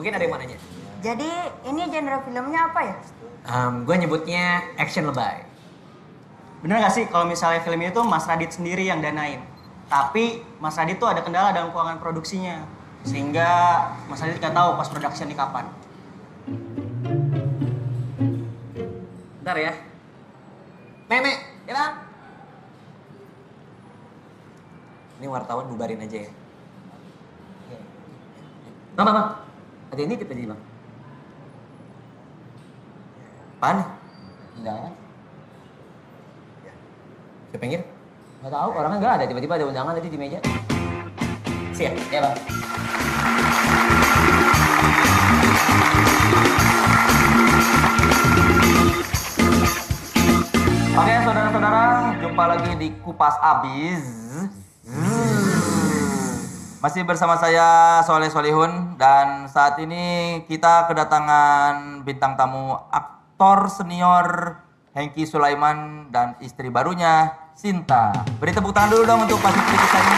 Mungkin ada yang mau nanya? Jadi ini genre filmnya apa ya? Um, gue nyebutnya action lebay. Bener gak sih kalau misalnya film itu Mas Radit sendiri yang danain? Tapi Mas Radit tuh ada kendala dalam keuangan produksinya. Sehingga Mas Radit nggak tahu pas production ini kapan. Bentar ya. Meme, ya bang. Ini wartawan bubarin aja ya. Bang, bang, bang. Ada ini aja bang. Apaan? Undangan? Siapa yang ngirim? Gak tahu, orangnya nggak ada. Tiba-tiba ada undangan tadi di meja. Siap. Ya bang. Oke saudara-saudara, jumpa lagi di Kupas Abis. Masih bersama saya Soleh Solihun dan saat ini kita kedatangan bintang tamu aktor senior Hengki Sulaiman dan istri barunya Sinta. Beri tepuk tangan dulu dong untuk Pak Fitri kita ini.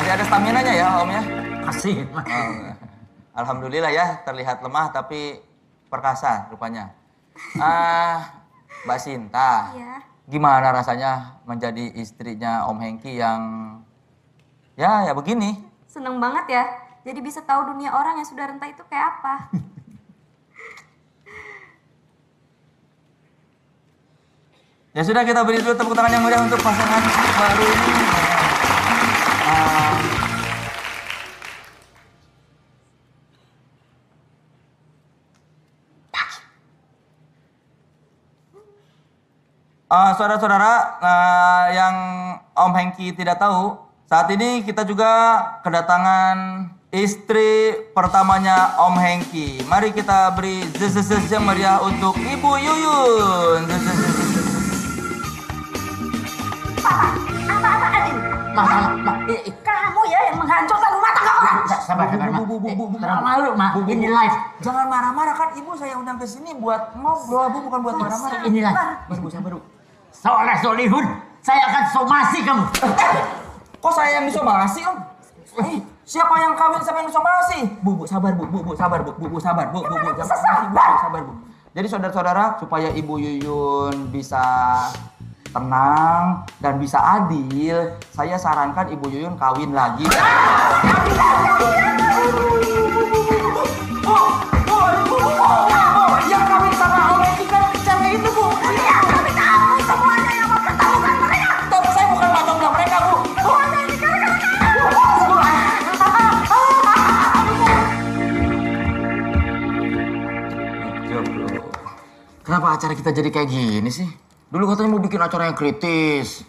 Masih ada stamina-nya ya Om ya? Masih, Oh, Alhamdulillah ya, terlihat lemah tapi perkasa rupanya. Ah, Mbak Sinta. Iya. Gimana rasanya menjadi istrinya Om Hengki yang ya ya begini? Seneng banget ya. Jadi bisa tahu dunia orang yang sudah renta itu kayak apa. Ya sudah kita beri dulu tepuk tangan yang meriah untuk pasangan baru ini. Ah, saudara-saudara ah, yang Om Hengki tidak tahu, saat ini kita juga kedatangan istri pertamanya Om Hengki. Mari kita beri zzzz yang meriah untuk Ibu Yuyun. Zzzz. Apa-apaan ini? Masalah, ma, Kamu ya yang menghancurkan rumah tangga orang. sabar, sabar, ma. Terlalu malu, ma. Ini live. Jangan marah-marah kan Ibu saya undang ke sini buat ngobrol, Bu bukan buat marah-marah. Ini live. Baru Bu, sabar, Bu. Soleh Solihun, saya akan somasi kamu. Kok saya yang disomasi Om? Eh, siapa yang kawin siapa yang disomasi? Bu, Bu, sabar Bu, Bu, Bu, sabar Bu, Bu, Bu, sabar Bu, Bu, Bu, emosi, Bu, Bu, sabar Bu. Jadi saudara-saudara supaya Ibu Yuyun bisa tenang dan bisa adil, saya sarankan Ibu Yuyun kawin lagi. Acara kita jadi kayak gini sih? Dulu katanya mau bikin acara yang kritis.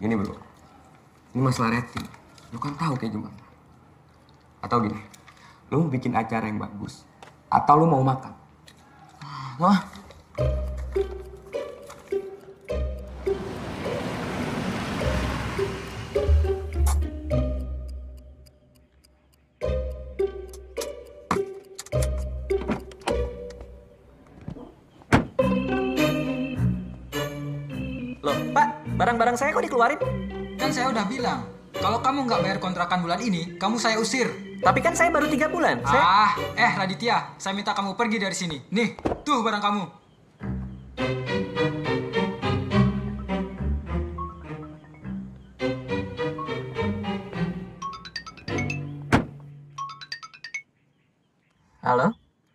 Gini bro, ini masalah rating. Lu kan tahu kayak gimana. Atau gini, lu bikin acara yang bagus, atau lu mau makan? Wah, Barang-barang saya kok dikeluarin? Kan saya udah bilang, kalau kamu nggak bayar kontrakan bulan ini, kamu saya usir. Tapi kan saya baru tiga bulan. Saya... Ah, eh Raditya, saya minta kamu pergi dari sini. Nih, tuh barang kamu. Halo?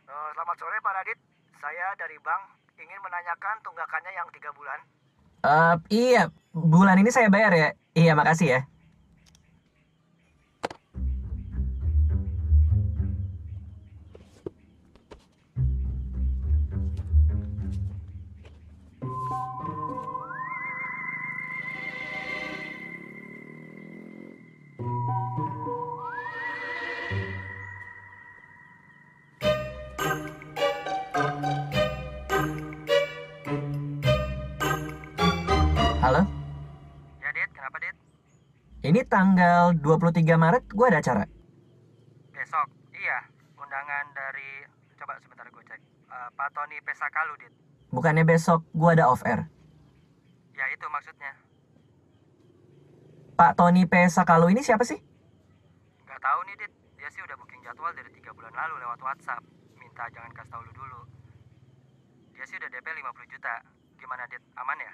Eh, selamat sore Pak Radit. Saya dari bank ingin menanyakan tunggakannya yang tiga bulan. Eh, iya, bulan ini saya bayar ya. Iya, makasih ya. Ini tanggal 23 Maret gue ada acara. Besok, iya. Undangan dari, coba sebentar gue cek. Eh, Pak Tony Pesakalu Dit. Bukannya besok gue ada off air. Ya itu maksudnya. Pak Tony Pesakalu ini siapa sih? Nggak tahu nih Dit. Dia sih udah booking jadwal dari tiga bulan lalu lewat WhatsApp. Minta jangan kasih tahu lu dulu. Dia sih udah DP 50 juta. Gimana Dit? Aman ya?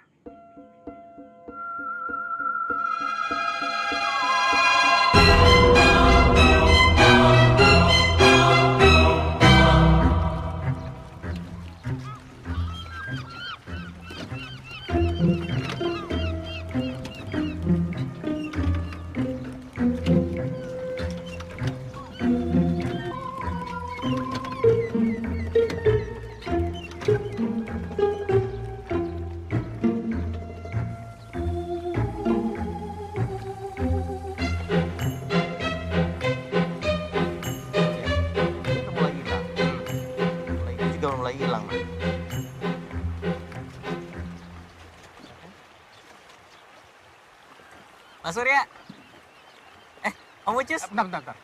Mulai hilang. Mas. Mas Surya. Eh, Om Ucus. Bentar, bentar, bentar.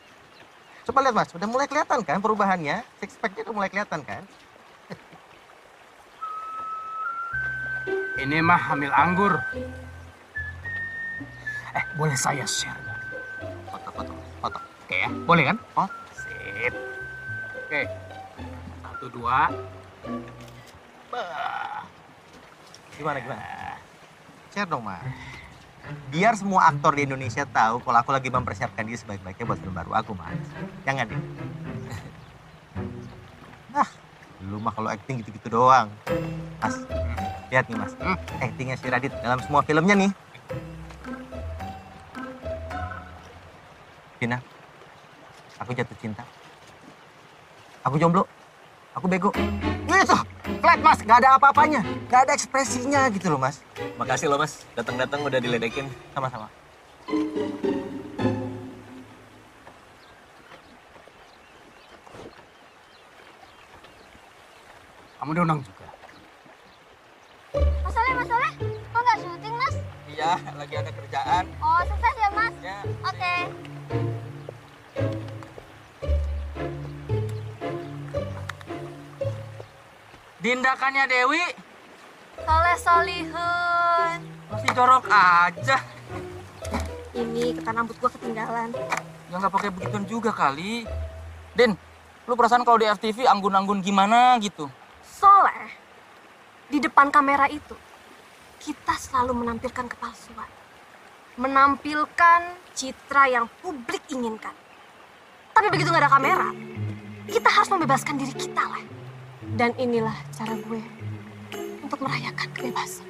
Coba lihat mas, udah mulai kelihatan kan perubahannya? Six packnya udah mulai kelihatan kan? Ini mah hamil anggur. Eh, boleh saya share nggak? Foto, foto, foto. Oke ya, boleh kan? Oh, Sip. Oke. Satu, dua. Gimana gimana? Share dong mas. Biar semua aktor di Indonesia tahu kalau aku lagi mempersiapkan diri sebaik-baiknya buat film baru aku mas. Jangan deh. Nah, lu mah kalau acting gitu-gitu doang. Mas, lihat nih mas. Actingnya si Radit dalam semua filmnya nih. Vina, aku jatuh cinta. Aku jomblo. Aku bego. Itu, flat mas, gak ada apa-apanya. Gak ada ekspresinya gitu loh mas. Makasih loh Mas, datang-datang udah diledekin. Sama-sama. Kamu diundang juga. Mas Soleh, Mas Soleh, kok nggak syuting, Mas? Iya, lagi ada kerjaan. Oh, sukses ya, Mas? Ya. Oke. Tindakannya Dewi Soleh Solihun. masih jorok aja. Ini ketan rambut gua ketinggalan. Ya nggak pakai begituan juga kali. Din, lu perasaan kalau di FTV anggun-anggun gimana gitu? Soleh, di depan kamera itu, kita selalu menampilkan kepalsuan. Menampilkan citra yang publik inginkan. Tapi begitu nggak ada kamera, kita harus membebaskan diri kita lah. Dan inilah cara gue untuk merayakan kebebasan.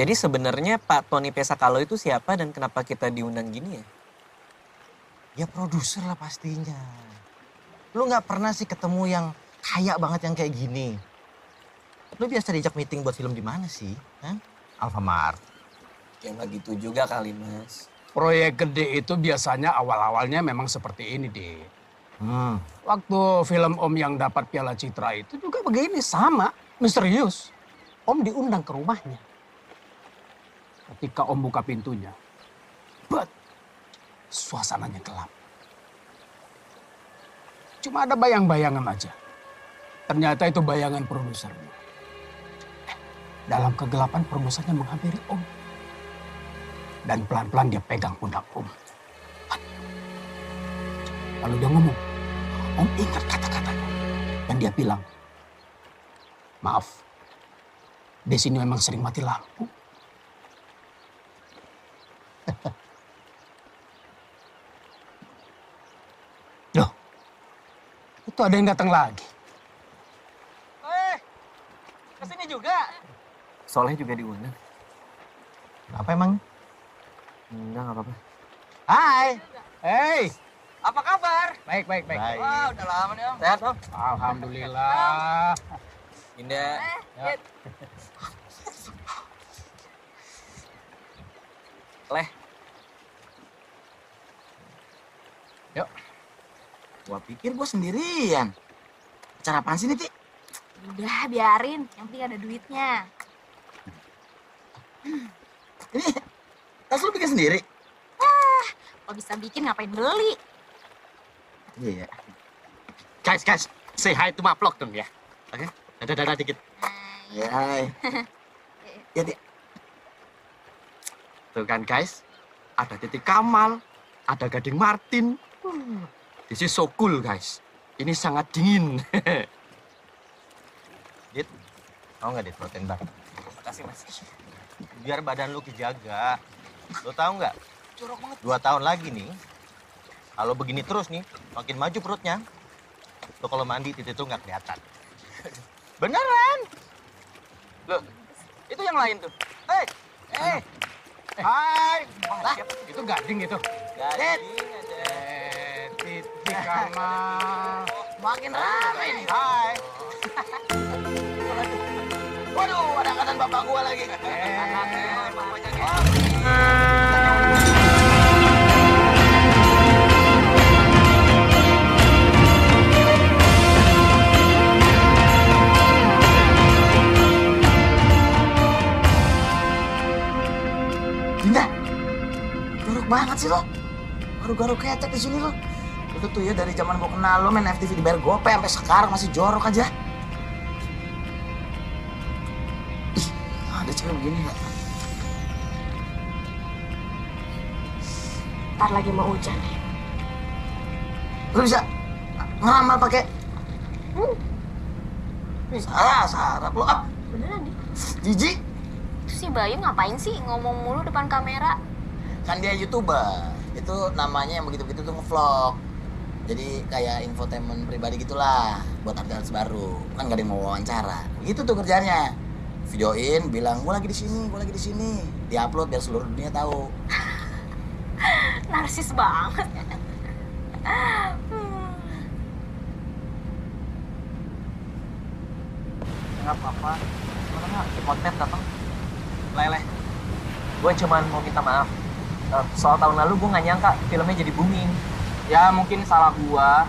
Jadi sebenarnya Pak Tony Pesakalo itu siapa dan kenapa kita diundang gini ya? Ya produser lah pastinya. Lu nggak pernah sih ketemu yang kaya banget yang kayak gini. Lu biasa diajak meeting buat film di mana sih? Hah? Alfamart. Yang nggak gitu juga kali Mas. Proyek gede itu biasanya awal-awalnya memang seperti ini, deh. Hmm. Waktu film Om yang dapat Piala Citra itu juga begini, sama, misterius. Om diundang ke rumahnya. Ketika Om buka pintunya, bet, suasananya gelap. Cuma ada bayang-bayangan aja. Ternyata itu bayangan produsernya. Dalam kegelapan produsernya menghampiri Om. Dan pelan-pelan dia pegang pundak Om. Lalu dia ngomong, Om ingat kata-katanya. Dan dia bilang, maaf, di sini memang sering mati lampu. Loh, itu ada yang datang lagi. Eh, ke sini juga. Soleh juga diundang. Apa emang? Enggak, nggak apa-apa. Hai. Hey. Apa kabar? Baik, baik, baik. Baik. Wah, udah lama nih, Om. Sehat, Om? Alhamdulillah. Indah. Ya. Leh. Yuk. Gua pikir gua sendirian. Acara apaan sih nih, Ti? Udah, biarin. Yang penting ada duitnya. Ini tas lu bikin sendiri? Kalau bisa bikin ngapain beli? Iya. Guys, guys, say hi to my vlog dong ya. Oke? Dadah-dadah dikit. Ya, hai. Ya, Ti. Tuh kan guys, ada titik Kamal, ada Gading Martin. Hmm, This is so cool guys. Ini sangat dingin. Dit, mau nggak Dit protein bar? Makasih, Mas. Biar badan lu kejaga. Lu tahu nggak? Dua tahun lagi nih, kalau begini terus nih, makin maju perutnya. Lu kalau mandi titik itu nggak kelihatan. Beneran? Loh, itu yang lain tuh. Hei, eh, hai. Lah, itu gading itu. Eh, titik Kamal. Makin rame ini. hai. Waduh, ada angkatan bapak gua lagi. Dinda, jorok banget sih lo. Baru-baru ketek di sini lo. Lu tuh ya dari zaman gua kenal lo main FTV di Bayar Gope sampai sekarang masih jorok aja. Ih, ada cewek begini nggak? Ntar lagi mau hujan nih. Lu bisa ngeramal pakai Sarah, sarap lo ah, Beneran nih. Terus si Bayu ngapain sih ngomong mulu depan kamera? Kan dia youtuber. Itu namanya yang begitu-begitu tuh ngevlog. Jadi kayak infotainment pribadi gitulah buat artis baru. Kan gak ada yang mau wawancara. Gitu tuh kerjanya. Videoin, bilang gue lagi di sini, gue lagi di sini. Diupload biar seluruh dunia tahu. Narsis banget. Nggak apa-apa. Sebenarnya si Potet datang. Leleh. Gue cuman mau minta maaf. Eh, soal tahun lalu gue nggak nyangka filmnya jadi booming. Ya mungkin salah gua.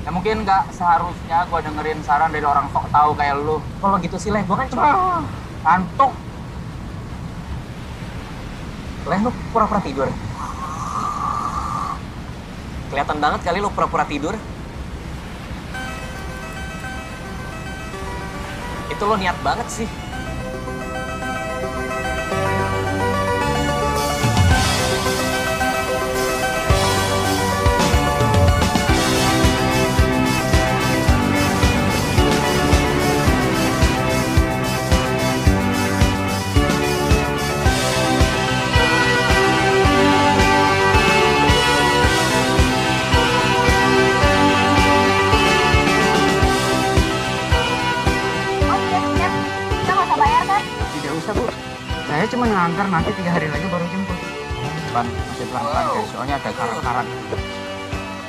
Ya mungkin nggak seharusnya gua dengerin saran dari orang sok tahu kayak lu. Kalau gitu sih Leh, gue kan cuma... Ngantuk. Leh, lu pura-pura tidur. Kelihatan banget kali lu pura-pura tidur. Itu lo niat banget sih. Cuma ngantar nanti tiga hari lagi baru jemput. Ban masih pelan-pelan guys. Soalnya ada karang-karang.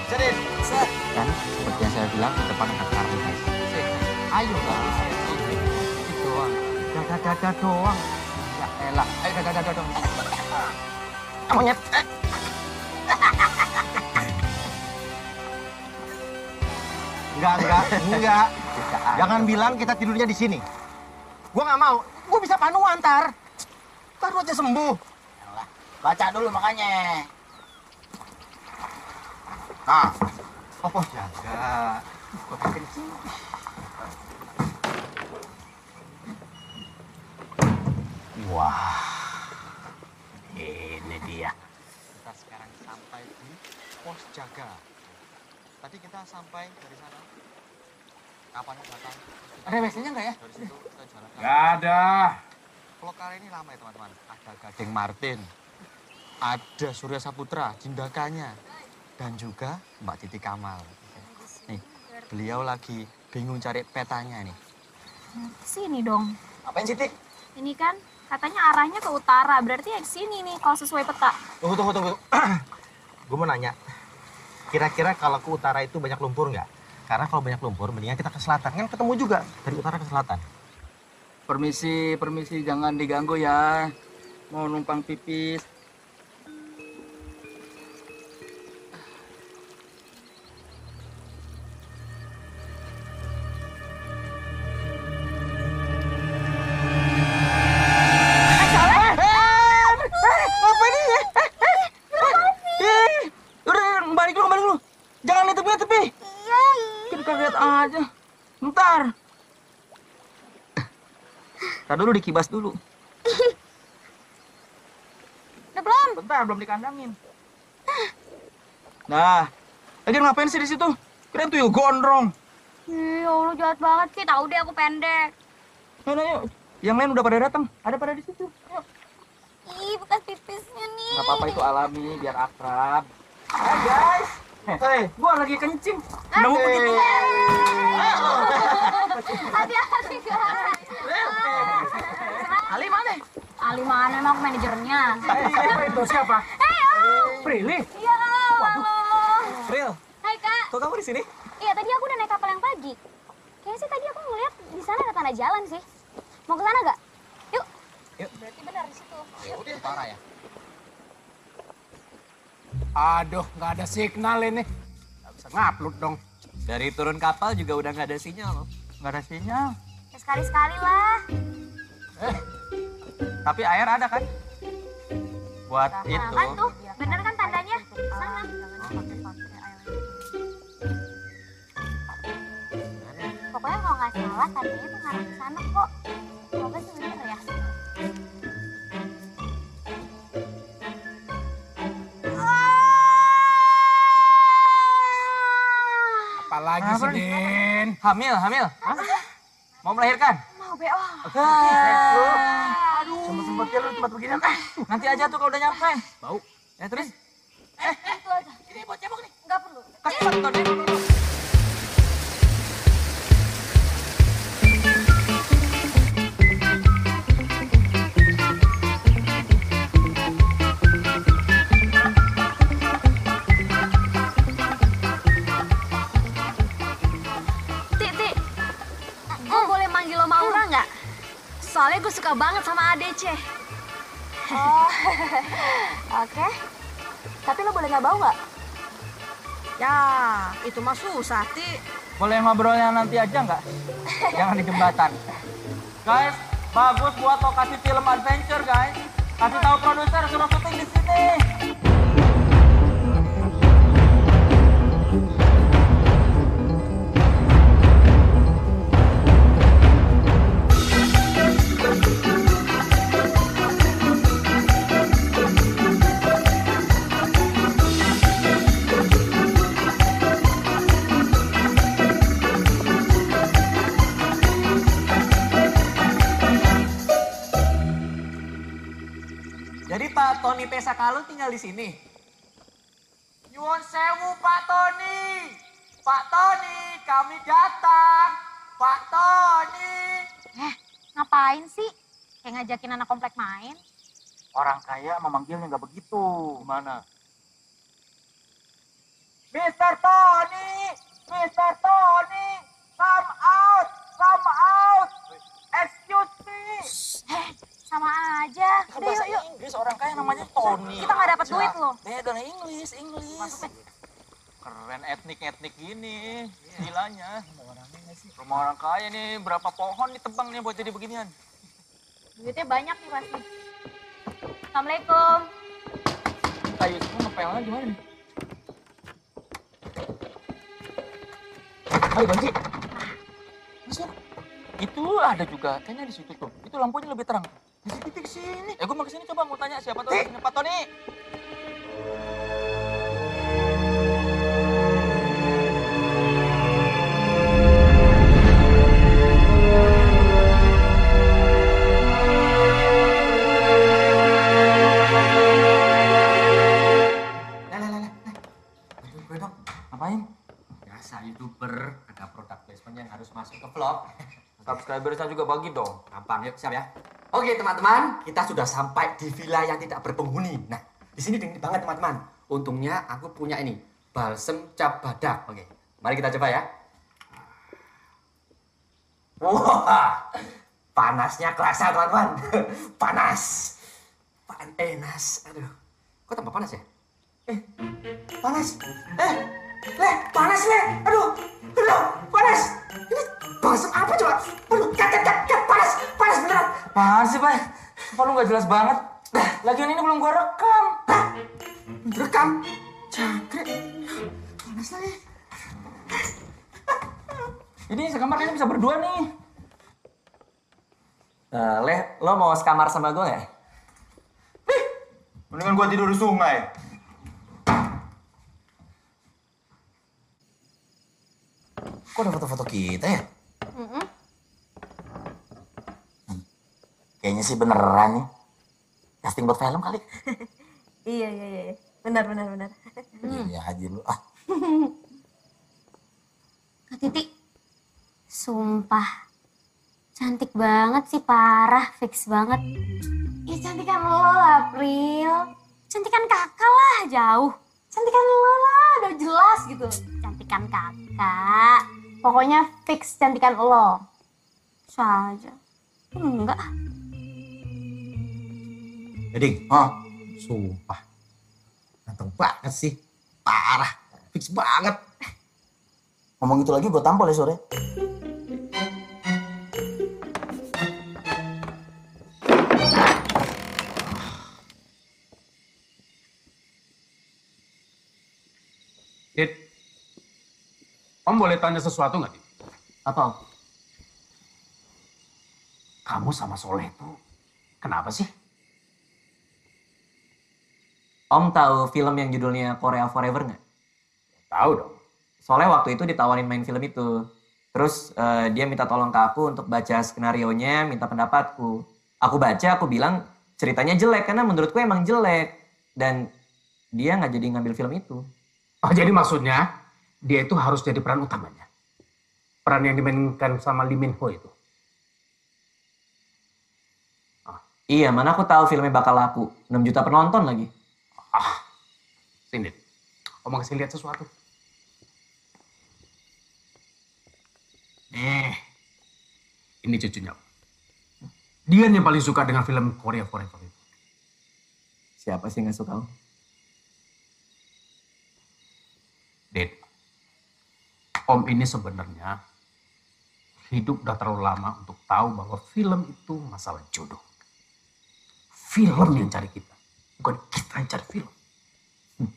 Sedit, Kan seperti yang saya bilang di depan ada karang guys. Ayo guys. Itu doang. Dada-dada doang. Ya elah. Ayo dada-dada doang. Monyet. Eh. Enggak, enggak, enggak. Jangan bilang kita tidurnya di sini. Gua nggak mau. Gua bisa panuan ntar. Baru aja sembuh. Baca dulu makanya. Nah, Oh, pos jaga. Kopi kencing. Wah, ini dia. Kita sekarang sampai di pos jaga. Tadi kita sampai dari sana. Kapan datang? Ada WC-nya nggak ya? Dari situ kita jalan. Gak ada. Kali ini lama ya teman-teman. Ada Gading Martin, ada Surya Saputra, Jindakanya, dan juga Mbak Titi Kamal. Nih, beliau lagi bingung cari petanya nih. Sini dong. Apain sih, Tik? Ini kan katanya arahnya ke utara, berarti ya ke sini nih kalau sesuai peta. Tunggu, tunggu, tunggu. Gue mau nanya, kira-kira kalau ke utara itu banyak lumpur nggak? Karena kalau banyak lumpur, mendingan kita ke selatan. Kan ketemu juga dari utara ke selatan. Permisi, permisi, jangan diganggu ya. Mau numpang pipis. Dulu dikibas dulu. Udah belum? Bentar, belum dikandangin. Nah, lagi ngapain sih di situ? Keren tuyul gondrong. Ih, ya Allah jahat banget sih, tahu deh aku pendek. Ayo, ayo. Yang lain udah pada datang. Ada pada di situ. Yuk. Ih, bekas pipisnya nih. Gak apa-apa itu alami, biar akrab. Hai guys. Hei, gua lagi kencing. Nemu begitu. Hati-hati guys. Ali mana? Ali mana emang manajernya? Siapa itu? Siapa? Hei, Om. Prilly. Iya, halo. Real, Hai, Kak. kok kamu di sini? Iya, tadi aku udah naik kapal yang pagi. Kayaknya sih tadi aku ngeliat di sana ada tanda jalan sih. Mau ke sana gak? Yuk. Yuk. Berarti benar di situ. Ya udah, utara ya. Aduh, nggak ada signal ini. Nggak bisa ngupload dong. Dari turun kapal juga udah nggak ada sinyal loh. Nggak ada sinyal. Ya sekali-sekali lah. Tapi air ada kan? Buat Nah, itu. kan tuh, bener kan tandanya? Sana. Pokoknya kalau nggak salah tandanya tuh ngarah ke sana kok. Semoga sih bener ya. Apalagi Apa sih? Din? Hamil, hamil. Mau melahirkan? Mau BO. Aduh. Sempat-sempatnya lu tempat begini. Eh, nanti aja tuh kalau udah nyampe. Bau. Ya terus? Eh, itu aja. Ini buat cebok nih. Nggak perlu. Kesempatan tuh, Din. Soalnya gue suka banget sama ADC. Oh, oke. Tapi lo boleh nggak bau nggak? Ya, itu mah susah, Tik. Boleh ngobrolnya nanti aja nggak? Jangan di jembatan. Guys, bagus buat lokasi film adventure, guys. Kasih tahu produser suruh syuting di sini. Tinggal di sini. Nyuwun sewu Pak Tony. Pak Tony, kami datang. Pak Tony. Eh, ngapain sih? Kayak ngajakin anak komplek main. Orang kaya memanggilnya nggak begitu. Gimana? Mr. Tony, Mr. Tony, come out, come out. Excuse me. Sama aja. Kan bahasa yuk, yuk. Inggris orang kaya namanya Tony. Kita nggak dapat duit loh. Beda nih Inggris, Inggris. Keren etnik-etnik gini, gilanya. Rumah orang kaya nih, berapa pohon ditebang nih buat jadi beginian. Duitnya banyak nih pasti. Assalamualaikum. Kayu semua ngepelnya gimana nih? kali kunci. Masuk. Itu ada juga, kayaknya di situ tuh. Itu lampunya lebih terang. Di titik sini. Eh, gue mau ke sini coba mau tanya siapa tuh. Ini Pak Tony. Youtuber ada produk placement yang harus masuk ke vlog. Subscribersnya juga bagi dong. Gampang, yuk siap ya. Oke teman-teman, kita sudah sampai di villa yang tidak berpenghuni. Nah, di sini dingin banget teman-teman. Untungnya aku punya ini, balsem cap badak. Oke, mari kita coba ya. Wah, panasnya kerasa teman-teman. Panas. Panas. Aduh, kok tambah panas ya? Eh, panas. Eh, leh, panas leh. Aduh, aduh, panas. Ini balsem apa coba? Aduh, kat, kat, kat, panas, panas beneran. Apaan sih, Pak? Apa lu gak jelas banget? Lagian ini belum gua rekam. Rekam? Jangkrik. Panas lagi. Ini sekamar kayaknya bisa berdua nih. Eh, Leh, lo mau sekamar sama gue nggak? Mendingan gua tidur di sungai. Kok ada foto-foto kita ya? Kayaknya sih beneran nih. Casting buat film kali. Iya, iya, iya. Benar, benar, benar. Iya aja lu. Ah, Kak Titi, sumpah. Cantik banget sih, parah. Fix banget. Ya cantikan lo lah, April. Cantikan kakak lah, jauh. Cantikan lo lah, udah jelas gitu. Cantikan kakak. Pokoknya fix cantikan lo. Saja. Enggak. Jadi, oh, sumpah. Ganteng banget sih. Parah. Fix banget. ngomong gitu lagi gue tampol ya sore. Dit, Om boleh tanya sesuatu nggak, Dit? Apa? Om? Kamu sama Soleh itu kenapa sih? Om tahu film yang judulnya Korea Forever nggak? Tahu dong. Soalnya waktu itu ditawarin main film itu. Terus eh, dia minta tolong ke aku untuk baca skenario-nya, minta pendapatku. Aku baca, aku bilang ceritanya jelek karena menurutku emang jelek. Dan dia nggak jadi ngambil film itu. Oh, jadi maksudnya dia itu harus jadi peran utamanya. Peran yang dimainkan sama Lee Min Ho itu. Iya, mana aku tahu filmnya bakal laku. 6 juta penonton lagi. Ah, sini. Om mau kasih lihat sesuatu. Eh, ini cucunya. Dia yang paling suka dengan film Korea Forever itu. Siapa sih nggak suka? Om? Dit, Om ini sebenarnya hidup udah terlalu lama untuk tahu bahwa film itu masalah jodoh. Film yang cari kita, bukan kita yang cari film. Hmm.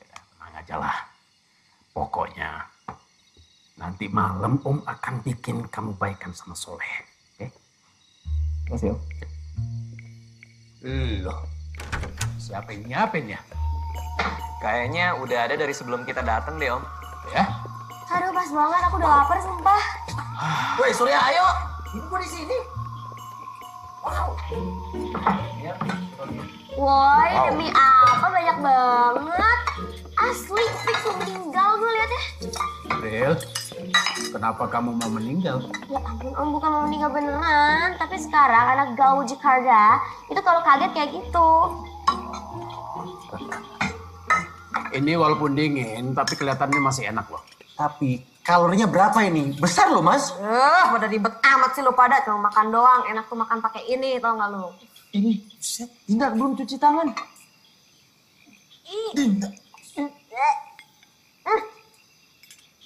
Tenang aja lah. Pokoknya nanti malam Om akan bikin kamu baikan sama Soleh. Oke? Makasih, Om. Loh, siapa yang nyiapin ya? Kayaknya udah ada dari sebelum kita datang deh, Om. Ya? Aduh, pas banget. Aku udah lapar, sumpah. Woi Surya ayo. Ini gue di sini. Wow. Woi, demi apa banyak banget. Asli, fix mau meninggal gue liatnya. April, kenapa kamu mau meninggal? Ya ampun, om bukan mau meninggal beneran. Tapi sekarang anak gaul Jakarta itu kalau kaget kayak gitu. Ini walaupun dingin, tapi kelihatannya masih enak loh. Tapi kalorinya berapa ini? Besar loh, Mas. Eh, pada ribet amat sih lo pada. Cuma makan doang. Enak tuh makan pakai ini, tau gak lo? Ini, set, Dinda belum cuci tangan. Dinda.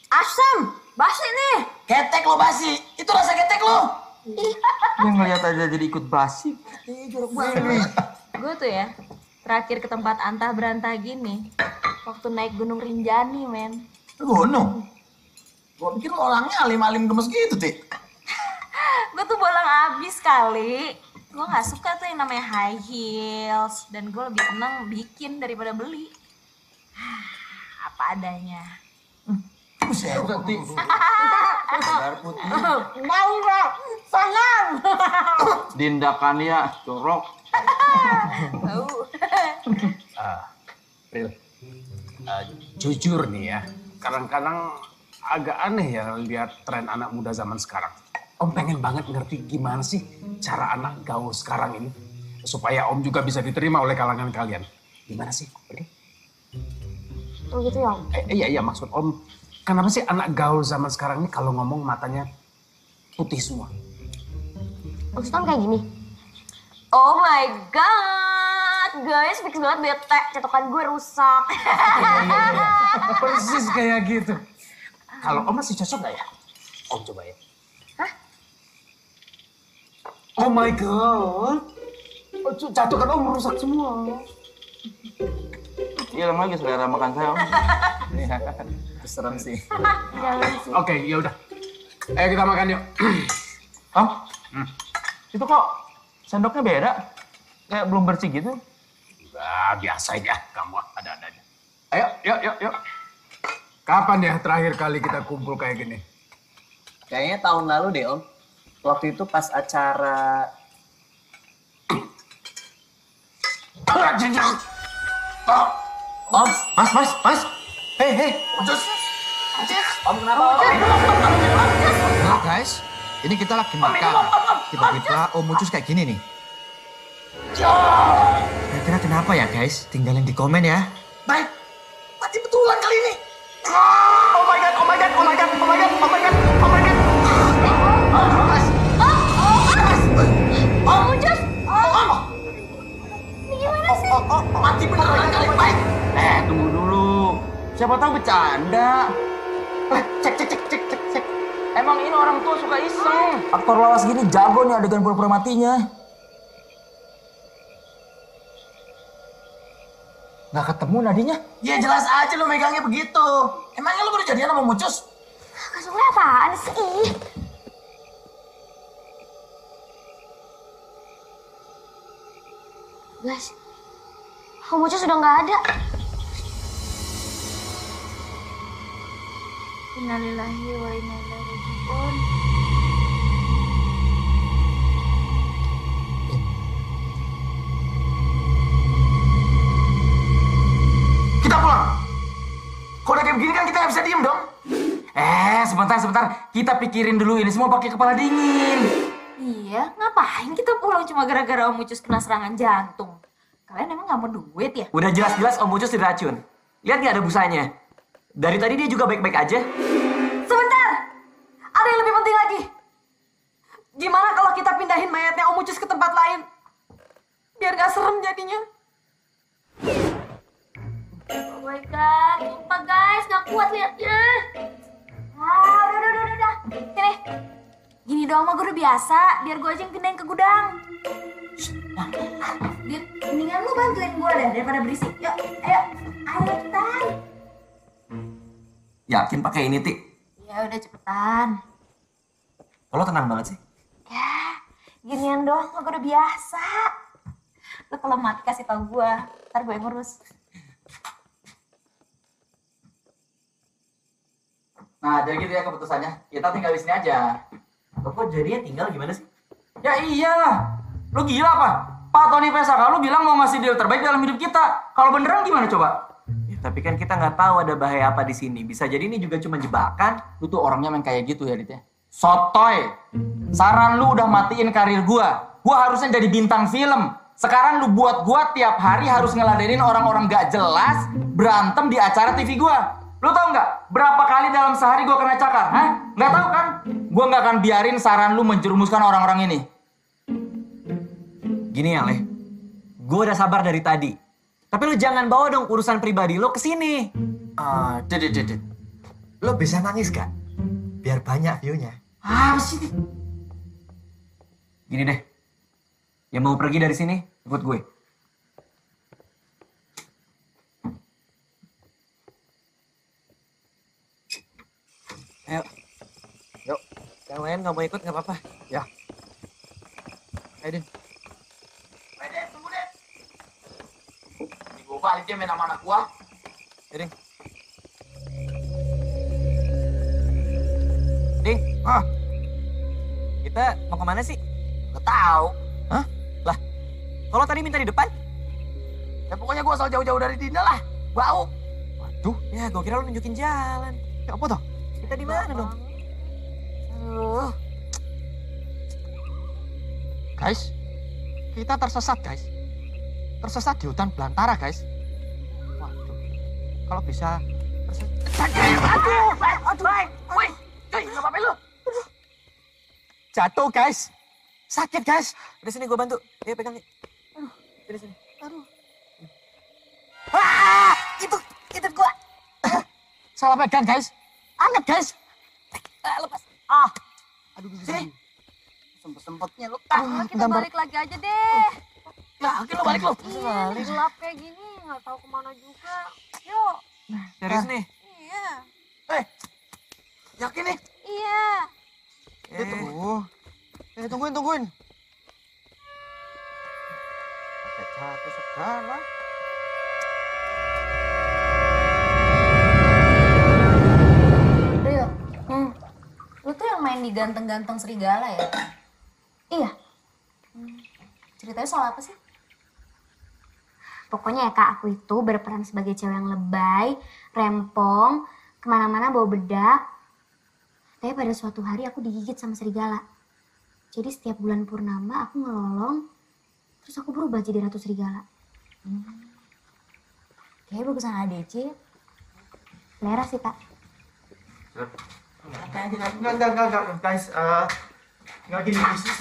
Asam! Basi nih! Ketek lo basi. Itu rasa ketek lo. Yang ngeliat aja jadi ikut basi. Ih, jorok banget. Gue tuh ya, terakhir ke tempat antah berantah gini, waktu naik Gunung Rinjani, men. Gunung. Gua pikir orangnya alim-alim gemes gitu, Ti. gue tuh bolang abis kali. Gue nggak suka tuh yang namanya high heels dan gue lebih seneng bikin daripada beli. Apa adanya. Buset, Ti. Mau nggak? Sayang. Dindakannya jorok. Tahu. Ah. Ah, jujur nih ya, kadang-kadang agak aneh ya lihat tren anak muda zaman sekarang. Om pengen banget ngerti gimana sih cara anak gaul sekarang ini. Supaya Om juga bisa diterima oleh kalangan kalian. Gimana sih? Pril? Oh gitu ya. Eh, iya, iya maksud Om. Kenapa sih anak gaul zaman sekarang ini kalau ngomong matanya putih semua? Maksud Om kayak gini. Oh my god, guys fix banget bete, cetokan gue rusak. Persis kayak gitu. Kalau Om masih cocok nggak ya? Om coba ya. Hah? Oh my god. Oh, Jatuh kan Om rusak semua. Hilang lagi selera makan saya, Om. Iya, serem sih. Oke, ya udah. Ayo kita makan yuk. Om, itu kok sendoknya beda? Kayak belum bersih gitu. Nah, biasa aja kamu ada-ada aja. Ayo, yuk, yuk, yuk. Kapan ya terakhir kali kita kumpul kayak gini? Kayaknya tahun lalu deh Om. Waktu itu pas acara Om, mas, mas, mas. Hei, hei. Om kenapa? Nah, guys, ini kita lagi makan. Tiba-tiba Om Ucus kayak gini nih. Kira-kira kenapa ya guys? Tinggalin di komen ya. Baik. Mati betulan kali ini. Oh my god, oh my god, oh my god, oh my god, oh my god, oh my god. Om, Ucus. Om. Ini gimana sih? Mati beneran kali baik. Eh, tunggu dulu. Siapa tahu bercanda. Eh, cek, cek, cek, cek. Emang ini orang tua suka iseng. Aktor lawas gini jago nih adegan pura-pura matinya. Nggak ketemu nadinya. Ya jelas aja lu megangnya begitu. Emangnya lu baru jadian sama Mucus? Kasurnya apaan sih? Guys, Om Ucus sudah nggak ada. Innalillahi wa inna ilaihi Kita pulang. Kalau udah kayak begini kan kita nggak bisa diem dong. Eh, sebentar, sebentar. Kita pikirin dulu ini semua pakai kepala dingin. Iya, ngapain kita pulang cuma gara-gara Om Ucus kena serangan jantung? Kalian emang nggak mau duit ya? Udah jelas-jelas Om Ucus diracun. Lihat nggak ada busanya? Dari tadi dia juga baik-baik aja. Ada yang lebih penting lagi. Gimana kalau kita pindahin mayatnya Om Ucus ke tempat lain? Biar gak serem jadinya. Oh my god, lupa guys, nggak kuat liatnya. Ah, udah, udah, udah, udah. Sini. Gini dong, mah gue udah biasa. Biar gue aja yang pindahin ke gudang. Biar, mendingan lu bantuin gue deh daripada berisik. Yuk, ayo. Ayo cepetan. Yakin pakai ini, Ti? Ya udah cepetan. Lo tenang banget sih. Ya, ginian doang mah gue udah biasa. Lu kalau mati kasih tau gue, ntar gue yang ngurus. Nah, jadi gitu ya keputusannya. Kita tinggal di sini aja. Lo kok jadinya tinggal gimana sih? Ya iyalah. Lu gila apa? Pak Tony Pesaka lu bilang mau ngasih deal terbaik dalam hidup kita. Kalau beneran gimana coba? Tapi kan kita nggak tahu ada bahaya apa di sini. Bisa jadi ini juga cuma jebakan. Lu tuh orangnya main kayak gitu ya, Dit ya. Sotoy. Saran lu udah matiin karir gua. Gua harusnya jadi bintang film. Sekarang lu buat gua tiap hari harus ngeladenin orang-orang gak jelas berantem di acara TV gua. Lu tau nggak berapa kali dalam sehari gua kena cakar? Hah? Nggak tahu kan? Gua nggak akan biarin saran lu menjerumuskan orang-orang ini. Gini ya, Leh. Gue udah sabar dari tadi. Tapi lu jangan bawa dong urusan pribadi lo ke sini. Ah, dit, dit, dit. Lo bisa nangis gak? Biar banyak view-nya. Apa sih? Gini deh. Yang mau pergi dari sini, ikut gue. Ayo. nggak mau ikut nggak apa-apa. Ya. Ayo Din. 5 na mana kuwa ding ding ah kita mau ke mana sih? Nggak tahu. Hah? lah kalau tadi minta di depan? Ya pokoknya gue asal jauh-jauh dari Dinda lah. Bau. Waduh. Ya gue kira lo nunjukin jalan. Ya apa toh? Kita di mana dong? Aduh. Guys kita tersesat guys. Tersesat di hutan belantara guys. Kalau bisa Aduh, aduh, woi, cuy, nggak apa-apa lu. jatuh guys. Sakit guys. Udah sini gue bantu. Ayo pegang nih. Dari sini. Ah, itu itu gua. Salah pegang guys. Angkat guys. Eh, lepas. Ah. Aduh, sini. Sempet-sempetnya lu. Ah, kita balik lagi aja deh. Ya, oke lu balik lu. Iya, gelap kayak gini, nggak tahu ke mana juga. Yuk. Serius nih? Iya. Eh, yakin nih? Iya. Eh, tunggu. Eh, tungguin, tungguin. Pakai jatuh segala. Ril, hmm. lu tuh yang main di ganteng-ganteng serigala ya? Iya, Hmm. Ceritanya soal apa sih? Pokoknya ya kak aku itu berperan sebagai cewek yang lebay, rempong, ke mana-mana bawa bedak. Tapi pada suatu hari aku digigit sama serigala. Jadi setiap bulan purnama aku ngelolong, terus aku berubah jadi ratu serigala. Kayaknya bagusan ADC. Selera sih kak. Enggak, enggak, enggak, enggak, guys. eh, enggak gini,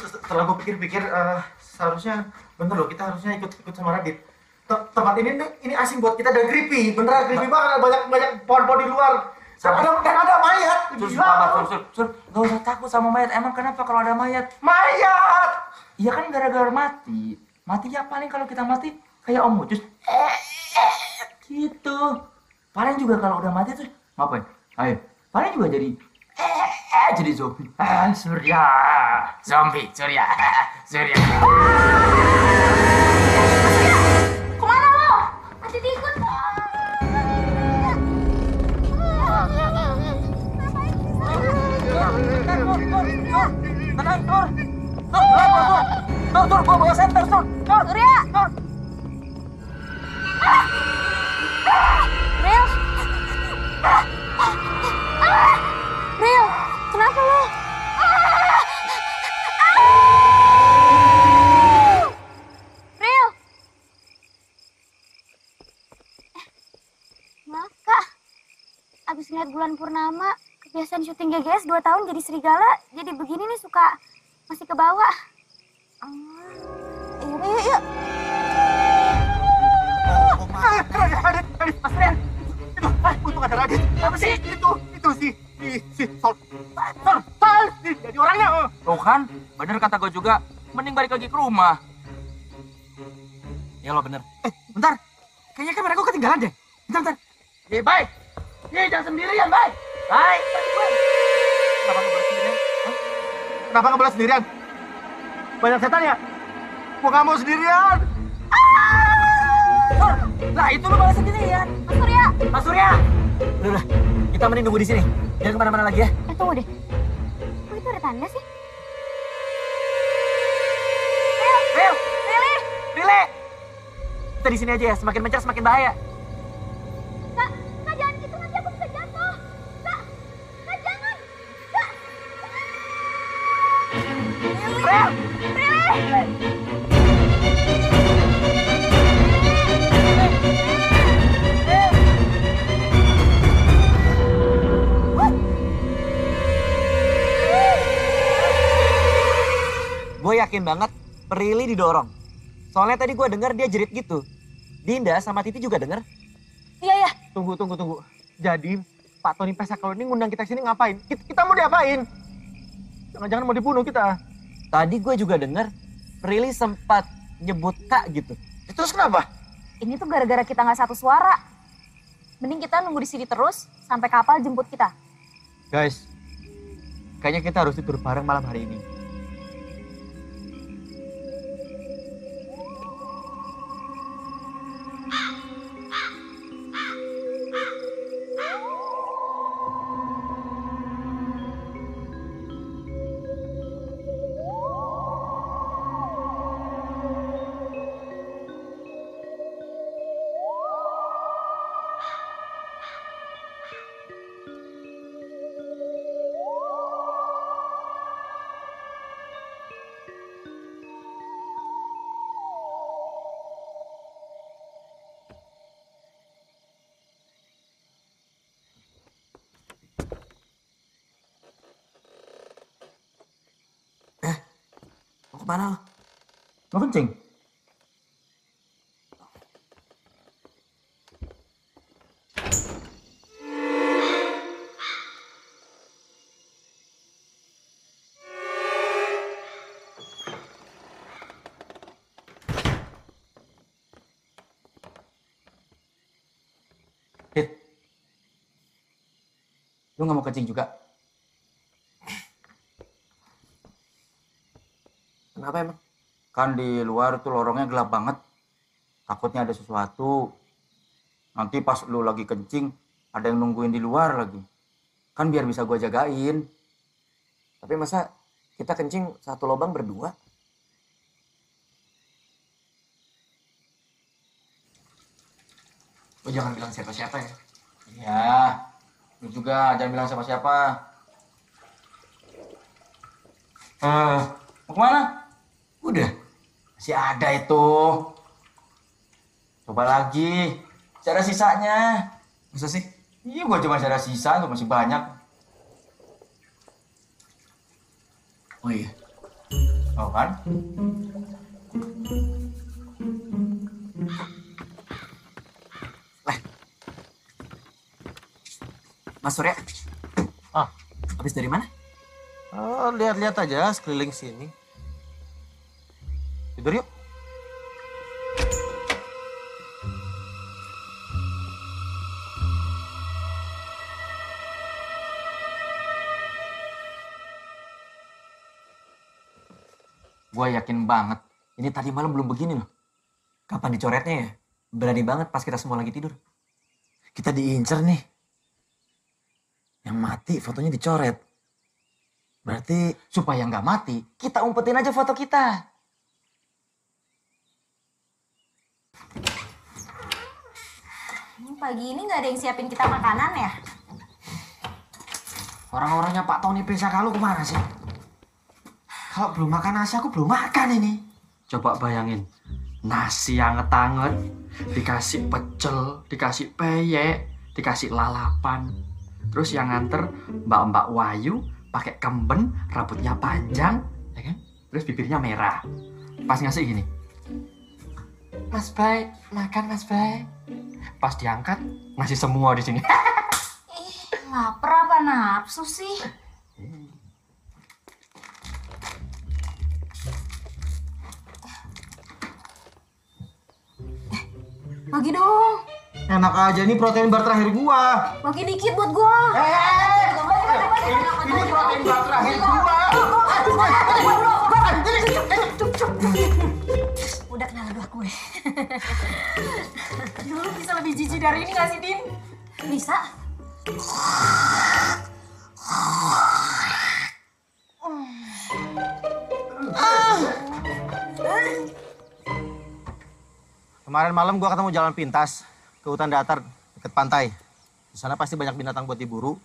setelah gue pikir-pikir, eh, seharusnya bener loh, kita harusnya ikut ikut sama Radit. Te- Tempat ini ini asing buat kita dan creepy, beneran creepy banget, ada banyak banyak pohon-pohon di luar. Dan ada, dan ada mayat. Sur, Gila. sabar, sur, sur, sur. Gak usah takut sama mayat. Emang kenapa kalau ada mayat? Mayat! Iya kan gara-gara mati. Mati ya paling kalau kita mati kayak Om Ucus. Eh, eh, gitu. Paling juga kalau udah mati tuh ngapain? Ayo, paling juga jadi eh, eh, jadi zombie. Ah, Surya. Zombie, Surya. Surya. Sur, Sur, gua bawa senter, Sur. Sur, Surya. Sur. Ril. Ril, kenapa lo? Ril. Maaf kak, abis ngeliat bulan purnama, kebiasaan syuting GGS 2 tahun jadi serigala, jadi begini nih suka masih ke bawah. Radit. Apa sih? Itu, itu si, si, si, jadi orangnya. kan, bener kata gue juga. Mending balik lagi ke rumah. Ya lo bener. Eh, bentar. Kayaknya kamera gue ketinggalan deh. Bentar, bentar. Baik. Jangan sendirian, baik. Baik. Kenapa boleh sendirian? Kenapa boleh sendirian? Banyak setan ya? Gua nggak mau sendirian. Sur, lah itu lu balas sendirian. Mas Surya. Mas Surya. Udah, udah. Kita mending nunggu di sini. Jangan ke mana-mana lagi ya. Eh tunggu deh, kok itu ada tanda sih? Kita di sini aja ya. Semakin mencar semakin bahaya. Kak, Gue yakin banget Prilly didorong. Soalnya tadi gue denger dia jerit gitu. Dinda sama Titi juga denger. Iya, iya. Tunggu, tunggu, tunggu. Jadi, Pak Tony Pesakalo ini ngundang kita ke sini ngapain? Kita, kita mau diapain? Jangan-jangan mau dibunuh kita. Tadi gue juga denger Prilly sempat nyebut kak gitu. Terus kenapa? Ini tuh gara-gara kita nggak satu suara. Mending kita nunggu di sini terus sampai kapal jemput kita. Guys, Kayaknya kita harus tidur bareng malam hari ini. Ke mana? Mau kencing? Lu nggak mau kencing juga? Kenapa emang? Kan di luar tuh lorongnya gelap banget. Takutnya ada sesuatu. Nanti pas lu lagi kencing, ada yang nungguin di luar lagi. Kan biar bisa gua jagain. Tapi masa kita kencing satu lubang berdua? Lo jangan bilang siapa-siapa ya. Iya. Lu juga jangan bilang siapa-siapa. Eh, mau ke mana? Udah. Masih ada itu. Coba lagi. Cara sisanya. Masa sih? Iya, gua cuma cara sisa tuh masih banyak. Oh iya. Oh kan? Mas Surya. Ah. Habis dari mana? Oh, lihat-lihat aja sekeliling sini. Tidur yuk. Gua yakin banget. Ini tadi malam belum begini loh. Kapan dicoretnya ya? Berani banget pas kita semua lagi tidur. Kita diincer nih. Yang mati fotonya dicoret. Berarti Supaya nggak mati, kita umpetin aja foto kita. Ini pagi ini nggak ada yang siapin kita makanan ya? orang-orangnya Pak Tony Pesa kalau ke mana sih? Kalau belum makan nasi aku belum makan ini. Coba bayangin, nasi yang anget dikasih pecel, dikasih peyek, dikasih lalapan. Terus yang nganter mbak-mbak Wayu pakai kemben, rambutnya panjang, ya kan? Terus bibirnya merah. Pas ngasih gini. Mas Bay, makan Mas Bay. Pas diangkat, ngasih semua di sini. Lapar apa nafsu sih? Bagi dong, Enak aja nih protein bar terakhir gua. bagi dikit buat gua. Ini Udah kenal dua kue. Dulu bisa lebih jijik dari ini gak sih, Din? Bisa. Kemarin malam gua ketemu jalan pintas ke hutan datar dekat pantai. Di sana pasti banyak binatang buat diburu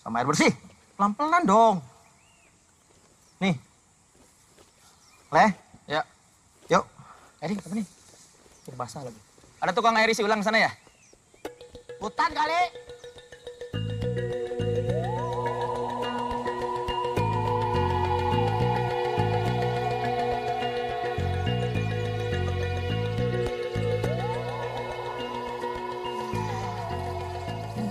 sama air bersih. Pelan-pelan dong. Nih. Leh. Ya. Eri, apa nih? Ini basah lagi. Ada tukang air isi ulang sana ya? Hutan kali.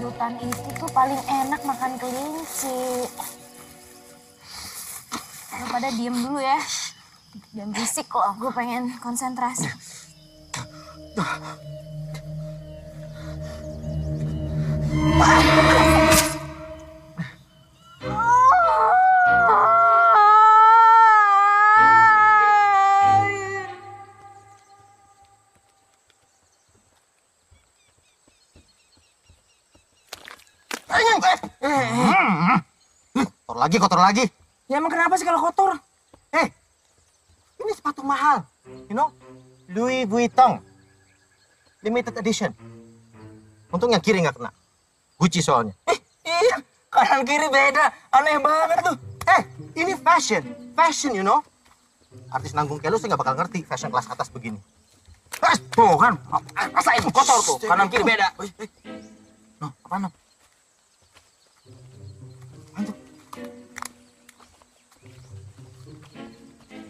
Hutan itu tuh paling enak makan kelinci. Lu pada diem dulu ya dan berisik kok, aku pengen konsentrasi. Hmm. Kotor lagi, kotor lagi. Ya emang kenapa sih kalau kotor? Eh, ini sepatu mahal. You know, Louis Vuitton. Limited edition. Untung yang kiri nggak kena. Gucci soalnya. Eh, Iya, kanan kiri beda. Aneh banget tuh. eh, ini fashion. Fashion, you know. Artis nanggung kayak lu sih nggak bakal ngerti fashion kelas atas begini. Eh, tuh kan. Masa itu kotor tuh. Kanan kiri beda. Noh, apa noh?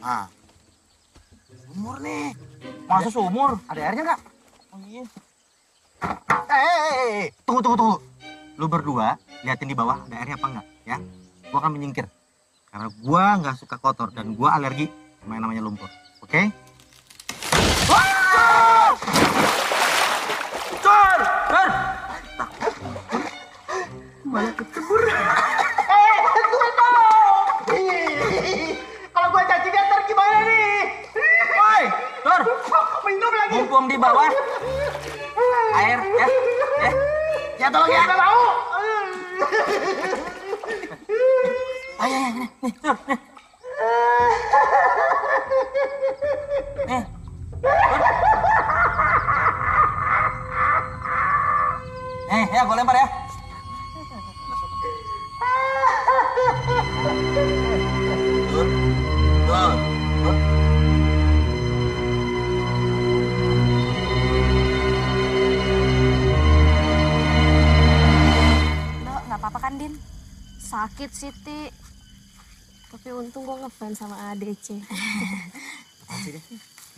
Nah, Umur nih. Masa seumur? Ada airnya nggak? Oh iya. Eh, eh, eh, eh, tunggu, tunggu, tunggu. Lu berdua liatin di bawah ada airnya apa enggak, ya? Gua akan menyingkir. Karena gua nggak suka kotor dan gua alergi sama yang namanya lumpur. Oke? Cor! Cor! Kalau gua caci dia ntar gimana nih? Woi, Cor! Minum lagi. Mumpung di bawah. Air, ya. Ya. Ya tolong ya. Nggak mau. Ayo, ayo, nih, nih, Cor. Nih. Nih. Nih, ya gue lempar ya. Kan, Din? Sakit, Siti. Tapi untung gue ngefans sama ADC.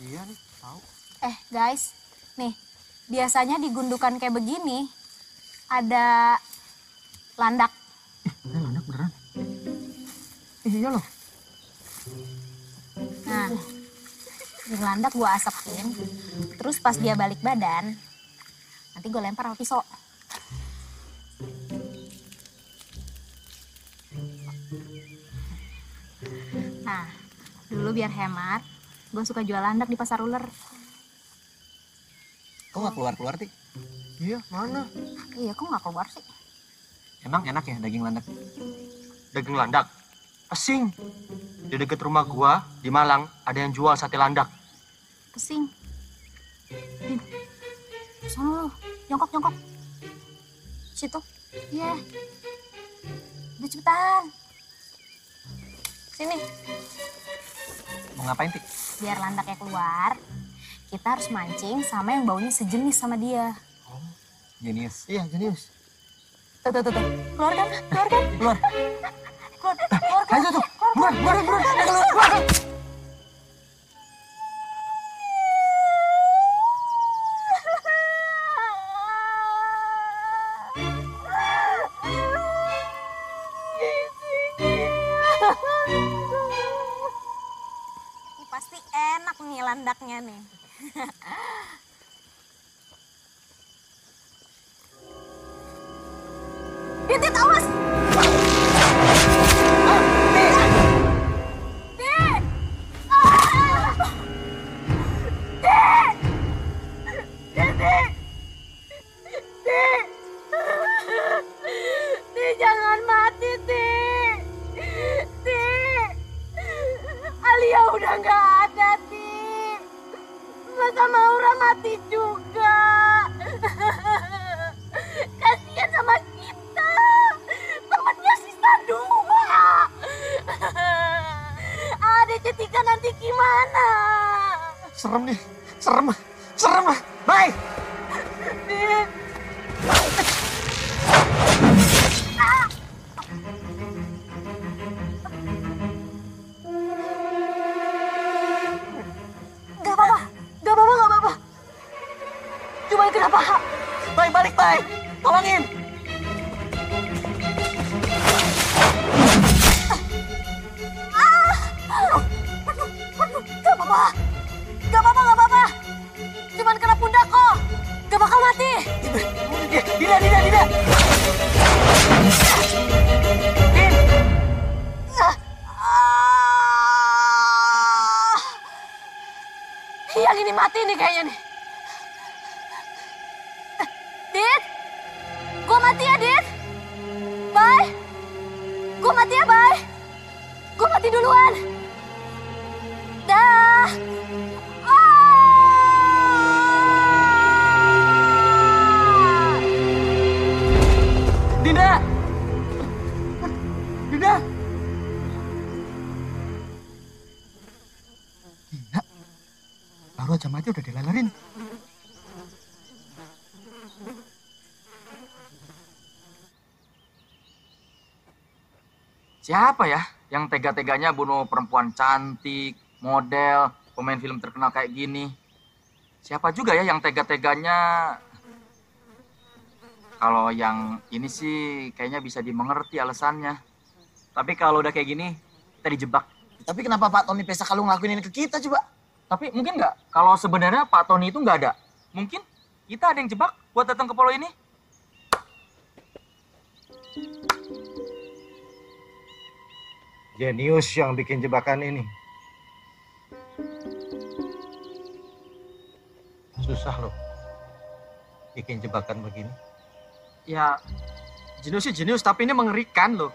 Iya nih, tahu. Eh guys, nih biasanya di gundukan kayak begini ada landak. Ada landak beneran. Iya loh. Nah, di landak gue asapin, terus pas dia balik badan, nanti gue lempar sama pisau. Nah, dulu biar hemat, gue suka jual landak di pasar ular. Kok nggak keluar-keluar, Ti? Iya, mana? Iya, kok nggak keluar sih? Emang enak ya daging landak? Daging landak. Asing. Di dekat rumah gua di Malang ada yang jual sate landak. Pesing. Din, sana lo, nyongkok nyongkok. Situ. Iya. Udah cepetan. Sini. Mau ngapain, Ti? Biar landaknya keluar, kita harus mancing sama yang baunya sejenis sama dia. Jenius. Iya, jenius. Tuh, tuh, tuh, tuh. Keluar kan? Keluar kan? Keluar. Keluar, keluar kan? Ayo tuh. Keluar, keluar, keluar. Keluar, keluar. Ini Dida, Dida, Dida. Yang ini mati nih kayaknya nih. Siapa ya yang tega-teganya bunuh perempuan cantik, model, pemain film terkenal kayak gini? Siapa juga ya yang tega-teganya kalau yang ini sih kayaknya bisa dimengerti alasannya. Tapi kalau udah kayak gini, kita dijebak. Tapi kenapa Pak Tony Pesa kalau ngelakuin ini ke kita coba? Tapi mungkin nggak kalau sebenarnya Pak Tony itu nggak ada. Mungkin kita ada yang jebak buat datang ke pulau ini. Jenius yang bikin jebakan ini. Susah loh. Bikin jebakan begini. Ya, jenius sih jenius, tapi ini mengerikan loh.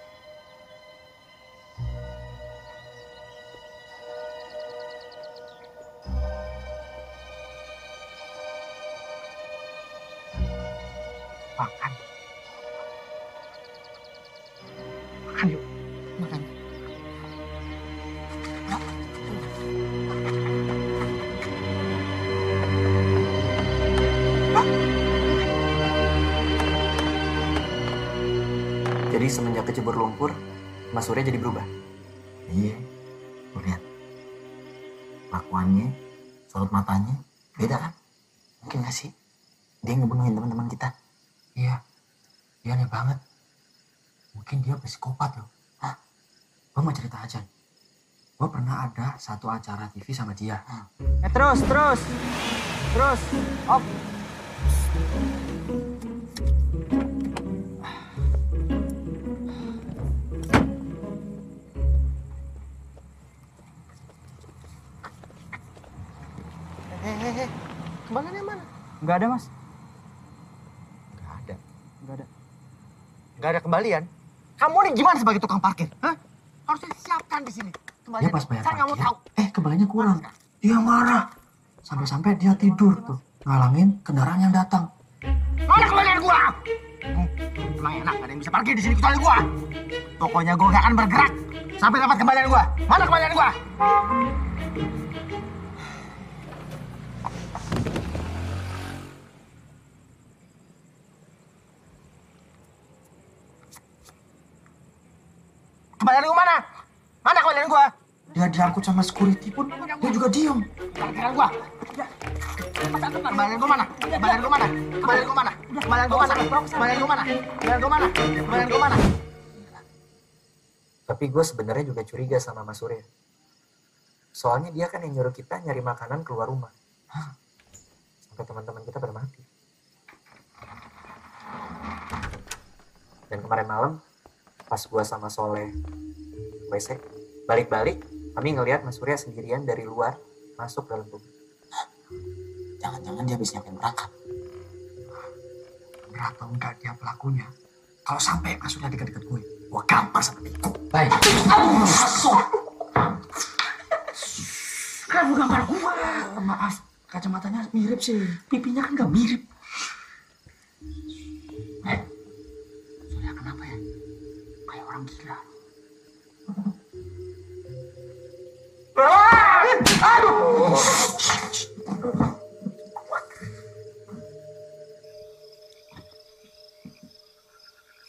Makan. Mas Surya jadi berubah. Iya, lu lihat. Lakuannya, sorot matanya, beda kan? Mungkin gak sih? Dia ngebunuhin teman-teman kita. Iya, dia aneh banget. Mungkin dia psikopat loh. Hah? Gue mau cerita aja. Gue pernah ada satu acara TV sama dia. Eh terus, terus. Terus. Op. Nggak ada mas. Nggak ada. Nggak ada. Nggak ada kembalian. Kamu nih gimana sebagai tukang parkir? Hah? Harus disiapkan di sini. Dia pas bayar Saya nggak mau tahu. eh kembaliannya kurang. Dia marah. Sampai-sampai dia tidur tuh. Ngalangin kendaraan yang datang. Mana kembalian gua? Hmm, Emang enak ada yang bisa parkir di sini kecuali gua. Pokoknya gua gak akan bergerak sampai dapat kembalian gua. Mana kembalian gua? Kembalian gua mana? Mana kembalian gua? Dia diangkut sama security pun, dia juga diem. Kembalian gua. Kembalian gua mana? Kembalian gua mana? Kembalian gua mana? Kembalian gua mana? Kembalian gua mana? Kembalian gua mana? Kembalian gua mana? Tapi gue sebenarnya juga curiga sama Mas Surya. Soalnya dia kan yang nyuruh kita nyari makanan keluar rumah. Sampai teman-teman kita pada mati. Dan kemarin malam, pas gue sama Soleh WC, balik-balik, kami ngelihat Mas Surya sendirian dari luar masuk dalam rumah. Jangan-jangan dia habis nyiapin berangkat. Berat atau enggak dia pelakunya. Kalau sampai Mas Surya dekat-dekat gue, gue gampar sama Tiko. Baik. Masuk. Kamu gambar gua. Maaf, kacamatanya mirip sih. Pipinya kan gak mirip. Eh, Aduh.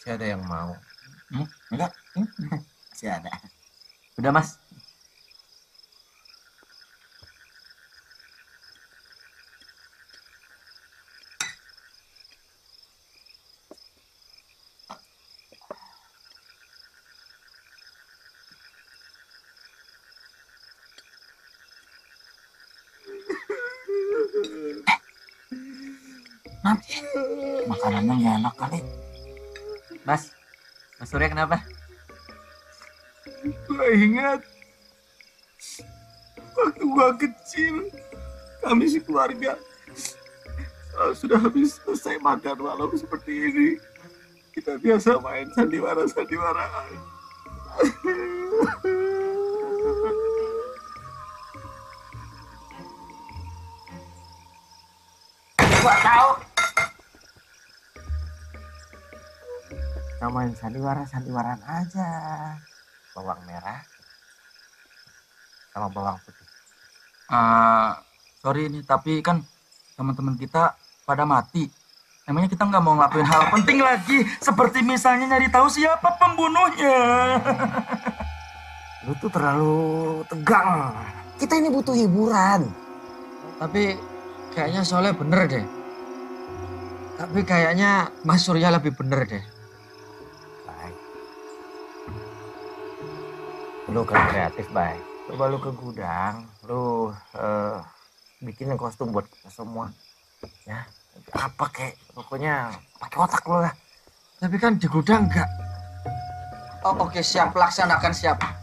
Masih ada yang mau. Hmm? Enggak. Hmm? Masih ada. Udah mas. Nanti makanannya nggak enak kali. Mas, Mas Surya kenapa? Gue ingat waktu gua kecil kami sekeluarga kalau sudah habis selesai makan malam seperti ini kita biasa main sandiwara sandiwaraan gua tahu. Namain sandiwara sandiwaran aja. Bawang merah sama bawang putih. Ah, sorry nih, tapi kan teman-teman kita pada mati. Emangnya kita nggak mau ngelakuin hal penting lagi, seperti misalnya nyari tahu siapa pembunuhnya. Lu tuh terlalu tegang. Kita ini butuh hiburan. Tapi kayaknya soalnya bener deh. Tapi kayaknya Mas Surya lebih bener deh. Lu kan kreatif, Bay. Coba lu ke gudang, lu eh, bikinin kostum buat kita semua. Ya, apa kek, pokoknya pakai otak lu lah. Tapi kan di gudang enggak. Oh, oke siap, laksanakan siap.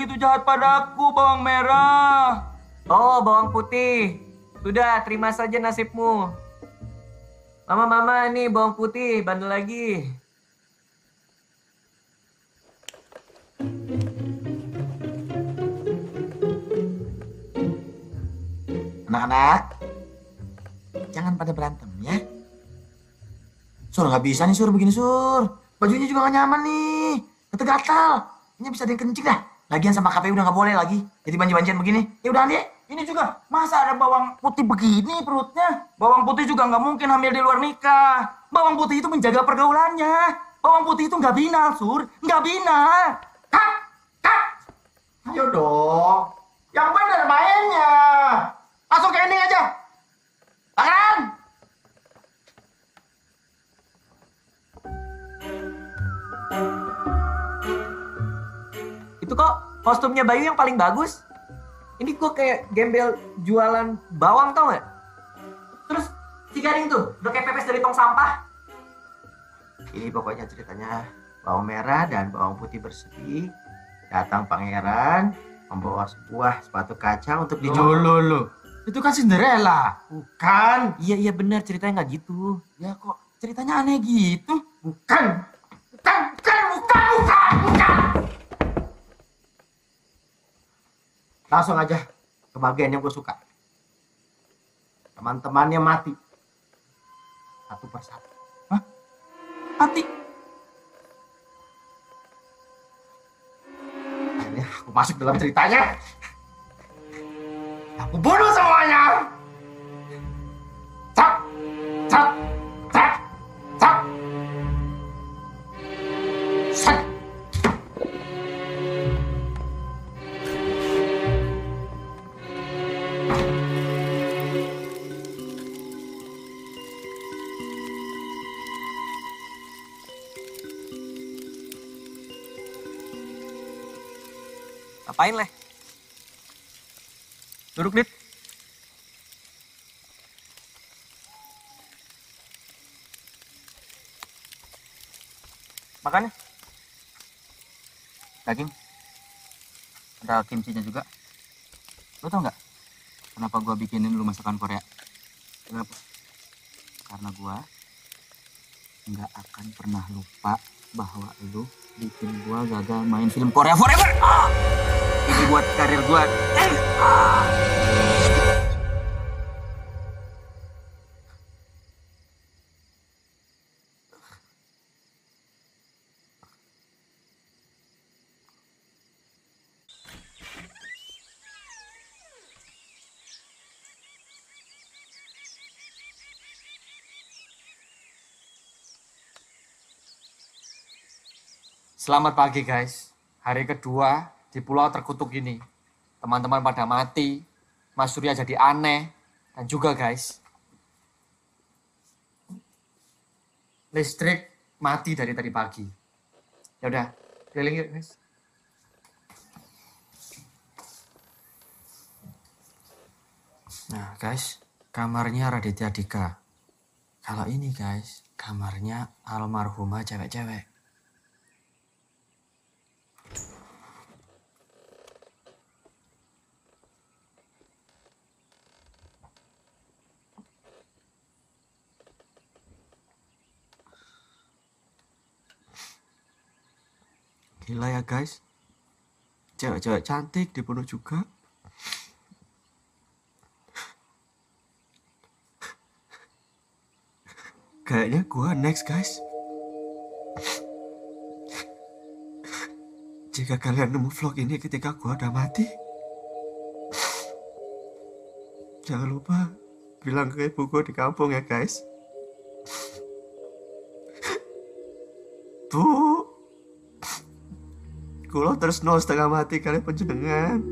Begitu jahat padaku, bawang merah? Oh, bawang putih. Sudah, terima saja nasibmu. Mama-mama nih bawang putih, bandel lagi. Anak-anak, jangan pada berantem ya. Sur, nggak bisa nih Sur begini Sur. Bajunya juga nggak nyaman nih. Gatal-gatal. Ini bisa ada yang kencing dah. Lagian sama KPU udah nggak boleh lagi. Jadi banjir-banjiran begini. Ya udah deh. Ini juga, masa ada bawang putih begini perutnya? Bawang putih juga nggak mungkin hamil di luar nikah. Bawang putih itu menjaga pergaulannya. Bawang putih itu nggak binal, Sur. Nggak binal. Kak, kak. Ayo dong. Yang benar mainnya. Langsung ke ending aja. Tangan. Itu kok kostumnya Bayu yang paling bagus. Ini gue kayak gembel jualan bawang tau gak? Terus si Gading tuh udah kayak pepes dari tong sampah. Ini pokoknya ceritanya bawang merah dan bawang putih bersih. Datang pangeran membawa sebuah sepatu kaca untuk dijual. Loh, loh. Itu kan Cinderella. Bukan. Iya iya benar ceritanya nggak gitu. Ya kok ceritanya aneh gitu? Bukan. Bukan, bukan, bukan, bukan, bukan. Langsung aja ke bagian yang gue suka. Teman-temannya mati. Satu persatu. Mati. Akhirnya aku masuk dalam ceritanya. Aku bunuh semuanya. Cap, cap, Ngapain leh? Duduk dit. Makan ya. Daging. Ada kimchinya juga. Lo tau nggak? Kenapa gua bikinin lu masakan Korea? Kenapa? Karena gua nggak akan pernah lupa bahwa lu bikin gua gagal main film Korea forever. Ah! Ini buat karir gua. Eh! Selamat pagi guys. Hari kedua di pulau terkutuk ini. Teman-teman pada mati. Mas Surya jadi aneh. Dan juga guys. Listrik mati dari tadi pagi. Ya udah, keliling yuk guys. Nah guys, kamarnya Raditya Dika. Kalau ini guys, kamarnya almarhumah cewek-cewek. Gila ya guys. Cewek-cewek cantik dibunuh juga. Kayaknya gua next guys. Jika kalian nemu vlog ini ketika gua udah mati, jangan lupa bilang ke ibu gua di kampung ya guys. Bu, kulo terus no setengah mati kalian penjenengan.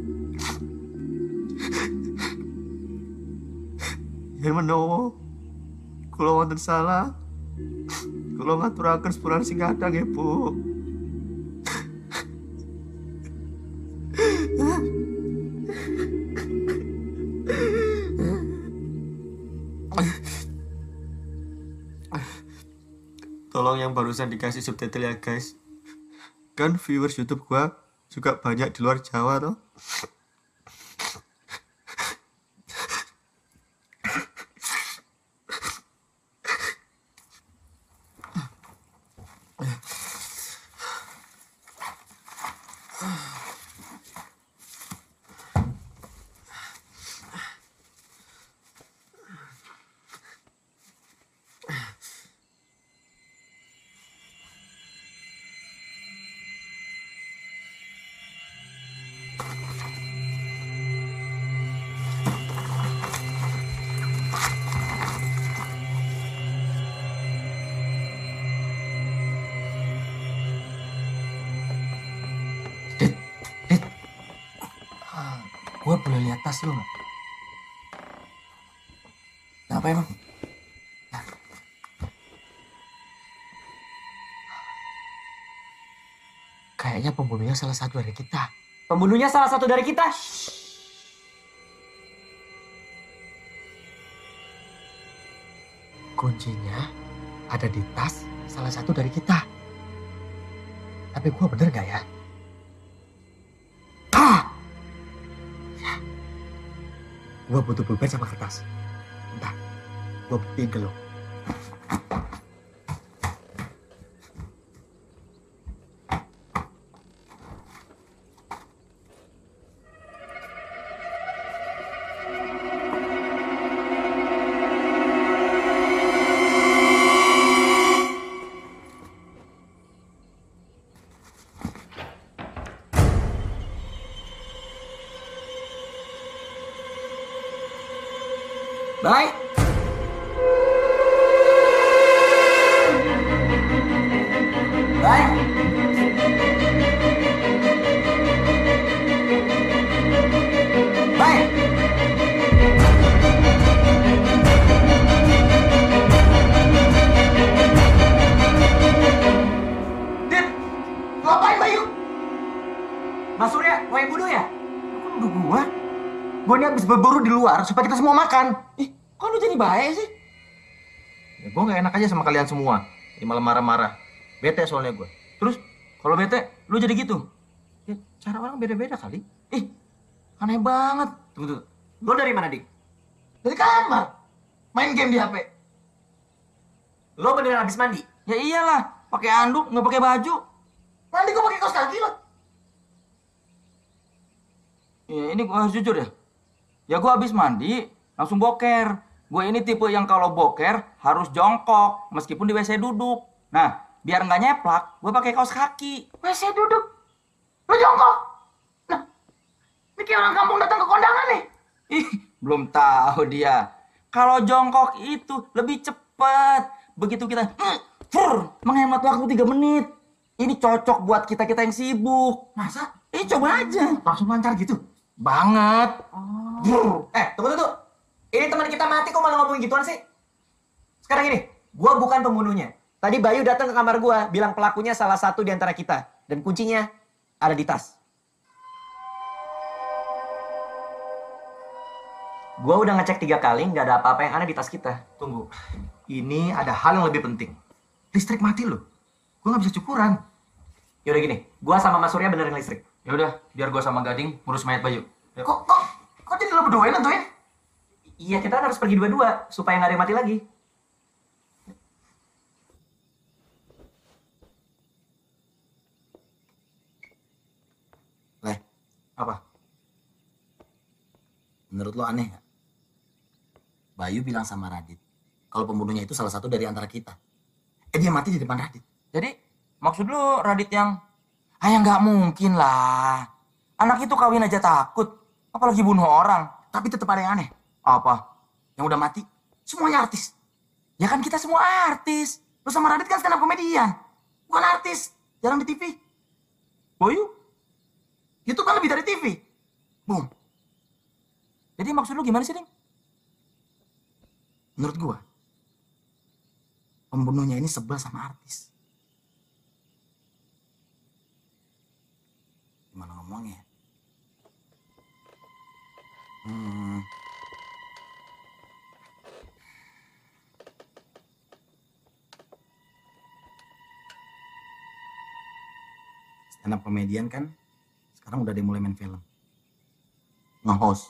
Yang menowo, kulo wonten salah. Kulo ngaturaken sepurane sing kadang ya, Bu. Tolong yang barusan dikasih subtitle ya guys. Kan viewers YouTube gua juga banyak di luar Jawa toh. Tas lu nggak? Kenapa emang? Kayaknya pembunuhnya salah satu dari kita. Pembunuhnya salah satu dari kita. Kuncinya ada di tas salah satu dari kita. Tapi gue bener gak ya? Gue butuh pulpen sama kertas. Bentar, gue buktiin ke lo. Kalian semua. Jadi malah marah-marah. Bete soalnya gue. Terus, kalau bete, lu jadi gitu? Ya, cara orang beda-beda kali. Ih, aneh banget. Tunggu, tunggu. Lu dari mana, Dik? Dari kamar. Main game di HP. Lo beneran habis mandi? Ya iyalah, pakai anduk, nggak pakai baju. Mandi gua pakai kaos kaki lo. Ya, ini gua harus jujur ya. Ya gua habis mandi, langsung boker. Gue ini tipe yang kalau boker harus jongkok, meskipun di WC duduk. Nah, biar nggak nyeplak, gue pakai kaos kaki. WC duduk. Lu jongkok. Nah, ini kayak orang kampung datang ke kondangan nih. Ih, belum tahu dia. Kalau jongkok itu lebih cepat. Begitu kita mm, fur, menghemat waktu 3 menit. Ini cocok buat kita-kita yang sibuk. Masa? Eh, coba aja. Langsung lancar gitu. Banget. Eh, tunggu, tunggu. Ini teman kita mati kok malah ngomongin gituan sih? Sekarang gini, gua bukan pembunuhnya. Tadi Bayu datang ke kamar gua, bilang pelakunya salah satu di antara kita. Dan kuncinya ada di tas. Gua udah ngecek tiga kali, nggak ada apa-apa yang aneh di tas kita. Tunggu. Ini ada hal yang lebih penting. Listrik mati loh. Gue nggak bisa cukuran. Yaudah gini, gua sama Mas Surya benerin listrik. Ya udah, biar gua sama Gading ngurus mayat Bayu. Yuk. Kok kok kok jadi lo berdua yang nentuin? Iya, kita kan harus pergi dua-dua supaya nggak ada yang mati lagi. Apa? Menurut lo aneh nggak? Bayu bilang sama Radit, kalau pembunuhnya itu salah satu dari antara kita. Eh dia mati di depan Radit. Jadi maksud lu Radit yang ah ya nggak mungkin lah. Anak itu kawin aja takut, apalagi bunuh orang. Tapi tetap ada yang aneh. Apa? Yang udah mati, semuanya artis. Ya kan kita semua artis. Lu sama Radit kan stand up komedian. Bukan artis, jarang di TV. Bayu? Itu kan lebih dari TV. Boom. Jadi maksud lu gimana sih, Ding? Menurut gua, pembunuhnya ini sebel sama artis. Gimana ngomongnya? Hmm. Stand up komedian kan sekarang udah dimulai main film. Nge-host.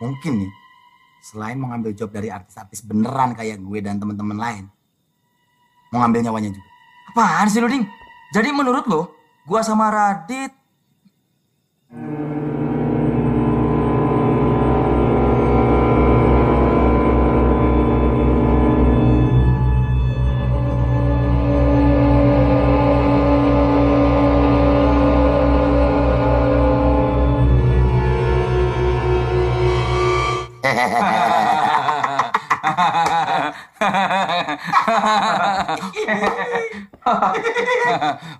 Mungkin nih, selain mau ngambil job dari artis-artis beneran kayak gue dan teman-teman lain, mau ngambil nyawanya juga. Apaan sih lu, Ding? Jadi menurut lo, gua sama Radit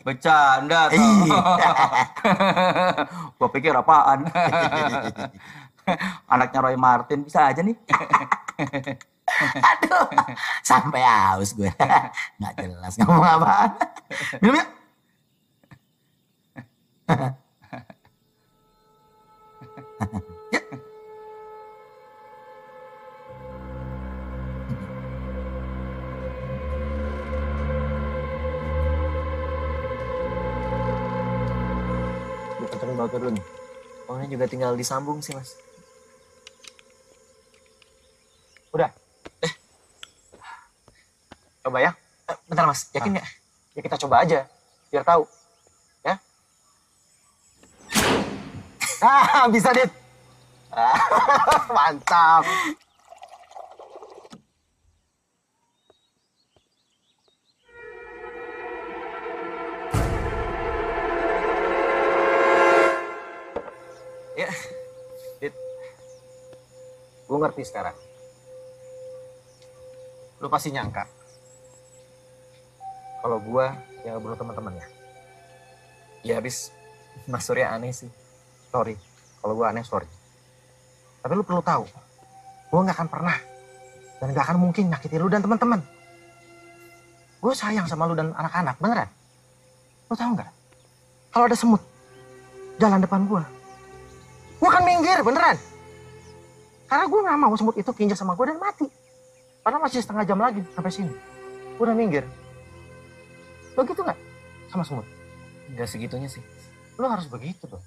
Bercanda tuh. Gua pikir apaan. Anaknya Roy Martin bisa aja nih. Aduh, sampai haus gue. Nggak jelas ngomong apaan. Minum ya? Gue kenceng banget dulu nih. Pokoknya juga tinggal disambung sih mas. Udah. Eh. Coba ya. Eh, bentar mas, yakin nggak? Ya kita coba aja, biar tahu. Ya. Ah, bisa dit. Ah, Mantap. Ngerti sekarang. Lu pasti nyangka. Kalau gue yang ngebunuh teman-temannya. Ya habis Mas Surya aneh sih. Sorry. Kalau gue aneh, sorry. Tapi lu perlu tahu. Gue gak akan pernah. Dan gak akan mungkin nyakitin lu dan teman-teman. Gue sayang sama lu dan anak-anak, beneran. Lu tahu nggak? Kalau ada semut jalan depan gue, gue akan minggir beneran. Karena gue nggak mau semut itu kinjak sama gue dan mati. Padahal masih setengah jam lagi sampai sini. Gue udah minggir. Lo gitu nggak sama semut? Gak segitunya sih. Lo harus begitu dong.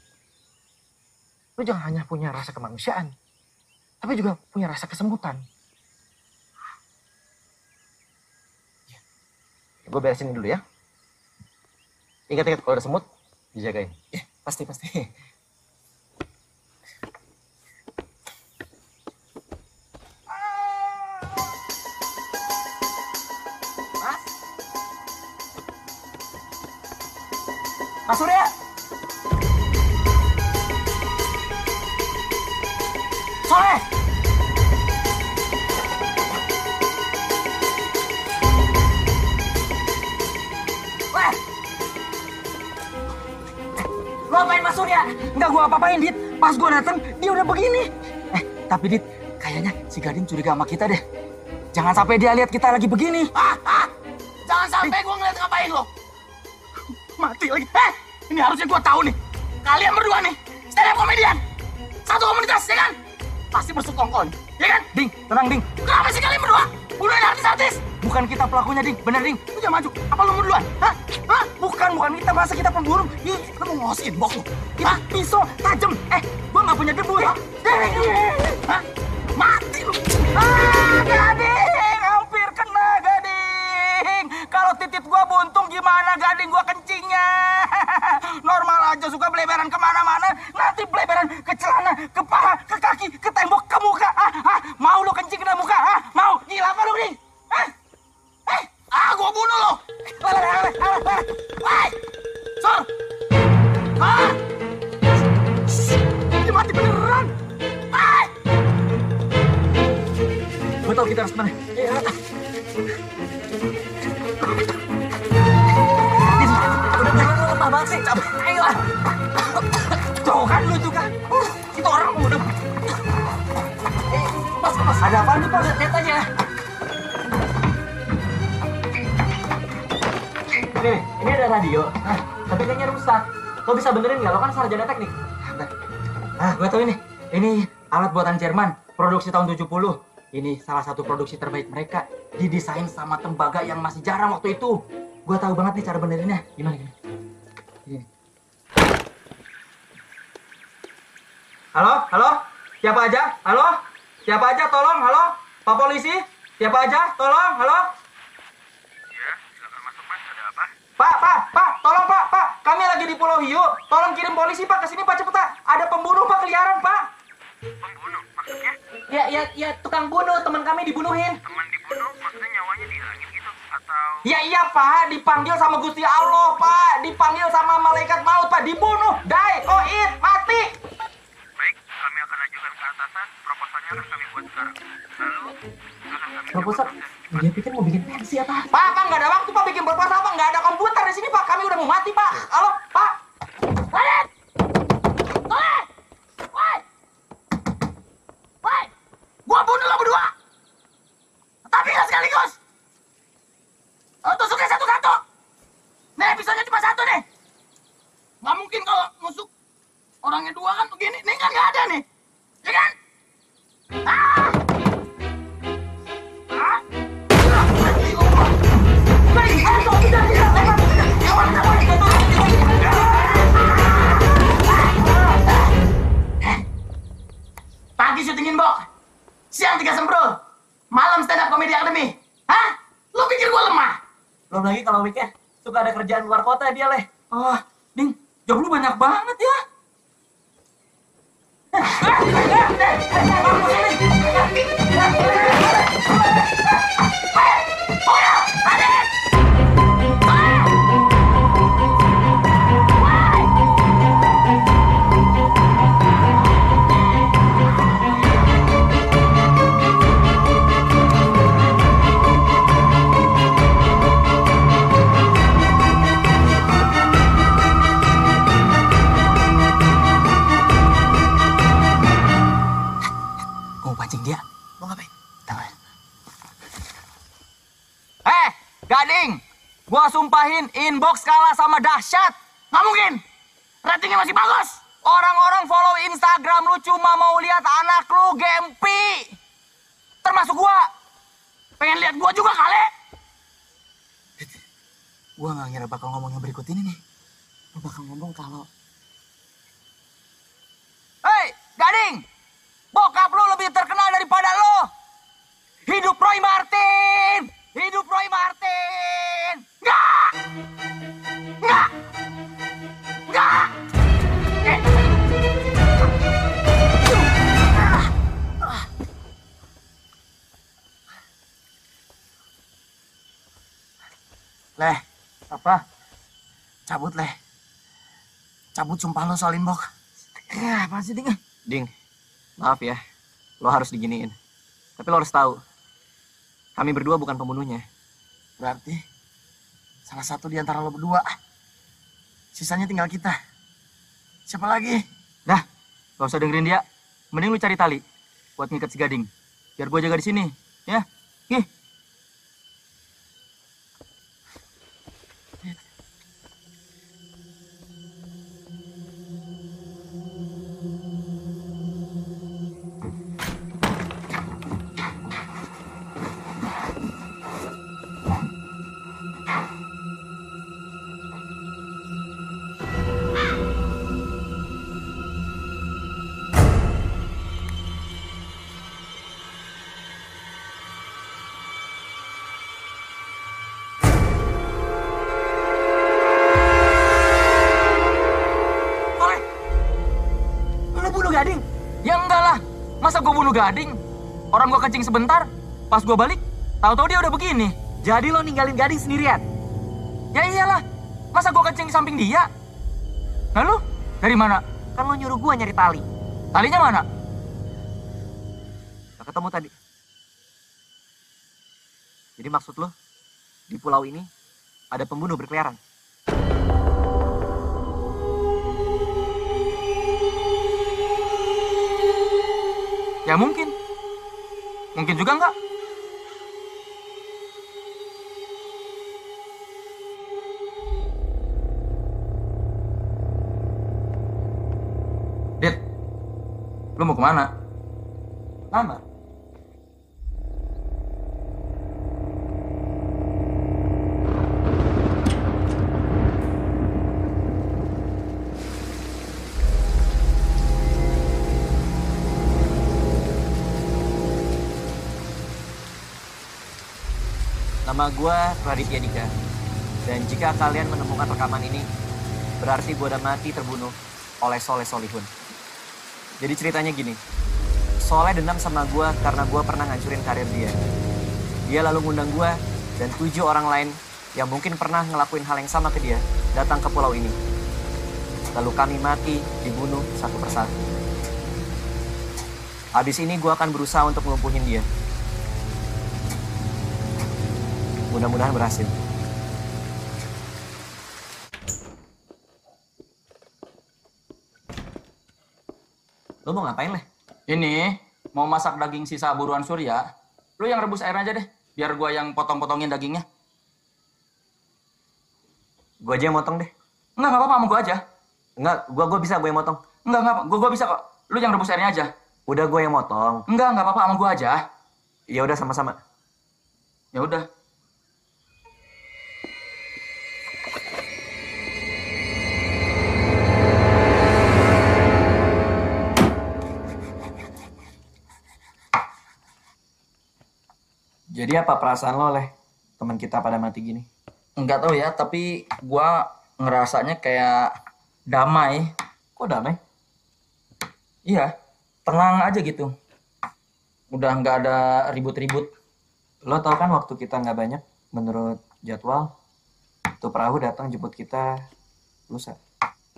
Lo jangan hanya punya rasa kemanusiaan, tapi juga punya rasa kesemutan. Gue beresin dulu ya. Ingat-ingat kalau ada semut, dijagain. Ya, pasti, pasti. Apa-apain, Dit. Pas gua dateng, dia udah begini. Eh, tapi Dit, kayaknya si Gading curiga sama kita deh. Jangan sampai dia lihat kita lagi begini. Jangan sampai gue ngeliat ngapain lo. Mati lagi. Eh, ini harusnya gua tahu nih. Kalian berdua nih, stand up komedian. Satu komunitas, ya kan? Pasti bersekongkol, nih, ya kan? Ding, tenang, Ding. Kenapa sih kalian berdua? Bunuhin artis-artis. Bukan kita pelakunya, Ding. Bener, Ding. Lu jangan maju. Apa lu mau duluan? Hah? Hah? Bukan, bukan kita. Masa kita pemburu? Ih, kita mau ngosiin bok lu. Kita pisau tajam. Eh, gua nggak punya debu ya. Hah? Mati lu. Ah, Gading. Hampir kena, Gading. Kalau titik gua buntung gimana, Gading? Gua kencingnya. Normal aja suka beleberan ke mana. ke paha, ke kaki, ke tembok, ke muka. Ah, ah, mau lo kencing kena muka? Ah, mau? Gila apa lu nih? Ah, eh, ah, gua bunuh lo. Lele, lele, lele, lele. Woi, Sor. Ah, dia mati beneran. Ah. Gue tau kita harus ke mana. Iya. Lu lemah sih. Radio. Nah, tapi kayaknya rusak. Lo bisa benerin nggak? Lo kan sarjana teknik. Ah, gue tahu ini. Ini alat buatan Jerman, produksi tahun 70. Ini salah satu produksi terbaik mereka. Didesain sama tembaga yang masih jarang waktu itu. Gue tahu banget nih cara benerinnya. Gimana gimana? Gini. Halo, halo? Siapa aja? Halo? Siapa aja? Tolong, halo? Pak polisi? Siapa aja? Tolong, halo? Pak, Pak, Pak, tolong Pak, Pak, kami lagi di Pulau Hiu. Tolong kirim polisi Pak ke sini Pak cepet Pak. Ada pembunuh Pak keliaran Pak. Pembunuh maksudnya? Ya, ya, ya tukang bunuh teman kami dibunuhin. Teman dibunuh maksudnya nyawanya dihilangin gitu atau? Ya iya Pak, dipanggil sama Gusti Allah Pak, dipanggil sama malaikat maut Pak, dibunuh, die, oh it, mati. Baik, kami akan ajukan ke atasan. Proposalnya akan kami buat sekarang. Lalu akan kami Proposal, dia pikir mau bikin pensi apa? Pak, Pak, nggak ada waktu Pak bikin proposal Pak, nggak ada komputer di sini Pak, kami udah mau mati Pak. Halo, Pak. Raden! Toleh! Woi! Woi! Gua bunuh lo berdua! Tapi nggak sekaligus! Oh, tusuknya satu-satu! Nih, episodenya cuma satu nih! Nggak mungkin kalau nusuk orangnya dua kan begini. Nih kan nggak ada nih. Ya kan? Ah! Pagi syutingin, Bo. Siang tiga semprul. Malam stand up comedy academy. Hah? Lu pikir gua lemah? Belum lagi kalau weekend suka ada kerjaan luar kota dia, Leh. Oh, Ding, job lu banyak banget ya. Mau Gading! Gua sumpahin inbox kalah sama dahsyat. Nggak mungkin. Ratingnya masih bagus. Orang-orang follow Instagram lu cuma mau lihat anak lu gempi. Termasuk gua. Pengen lihat gua juga kali. Gua nggak ngira bakal ngomong yang berikut ini nih. Lu bakal ngomong kalau... sumpah lo soal inbox. Ya, apa sih, Ding? Ding, Maaf ya, lo harus diginiin. Tapi lo harus tahu, kami berdua bukan pembunuhnya. Berarti salah satu di antara lo berdua. Sisanya tinggal kita. Siapa lagi? Dah, gak usah dengerin dia. Mending lu cari tali buat ngikat si gading. Biar gue jaga di sini, ya. Nih. Bunuh gading? Orang gue kencing sebentar, pas gue balik, tahu-tahu dia udah begini. Jadi lo ninggalin gading sendirian? Ya iyalah. Masa gue kencing di samping dia? Lalu dari mana? Kan lo nyuruh gue nyari tali. Talinya mana? Gak ketemu tadi. Jadi maksud lo, di pulau ini ada pembunuh berkeliaran? Ya mungkin. Mungkin juga enggak. Dit, lu mau ke mana? Lama. Nama gue Raditya Dika. Dan jika kalian menemukan rekaman ini, berarti gue udah mati terbunuh oleh Soleh Solihun. Jadi ceritanya gini, Soleh dendam sama gue karena gue pernah ngancurin karir dia. Dia lalu ngundang gue dan tujuh orang lain yang mungkin pernah ngelakuin hal yang sama ke dia datang ke pulau ini. Lalu kami mati, dibunuh satu persatu. Habis ini gue akan berusaha untuk melumpuhin dia. Mudah-mudahan berhasil. Lo mau ngapain, Leh? Ini mau masak daging sisa buruan surya. Lu yang rebus air aja deh, biar gua yang potong-potongin dagingnya. Gue aja yang motong deh. Enggak, enggak apa-apa sama gua aja. Enggak, gua gua bisa gue yang motong. Enggak, enggak, gua gua bisa kok. Lu yang rebus airnya aja. Udah gue yang motong. Enggak, enggak apa-apa sama gua aja. Ya udah sama-sama. Ya udah. Jadi apa perasaan lo, Leh? Teman kita pada mati gini. Enggak tahu ya, tapi gua ngerasanya kayak damai. Kok damai? Iya, tenang aja gitu. Udah nggak ada ribut-ribut. Lo tau kan waktu kita nggak banyak, menurut jadwal, tuh perahu datang jemput kita lusa.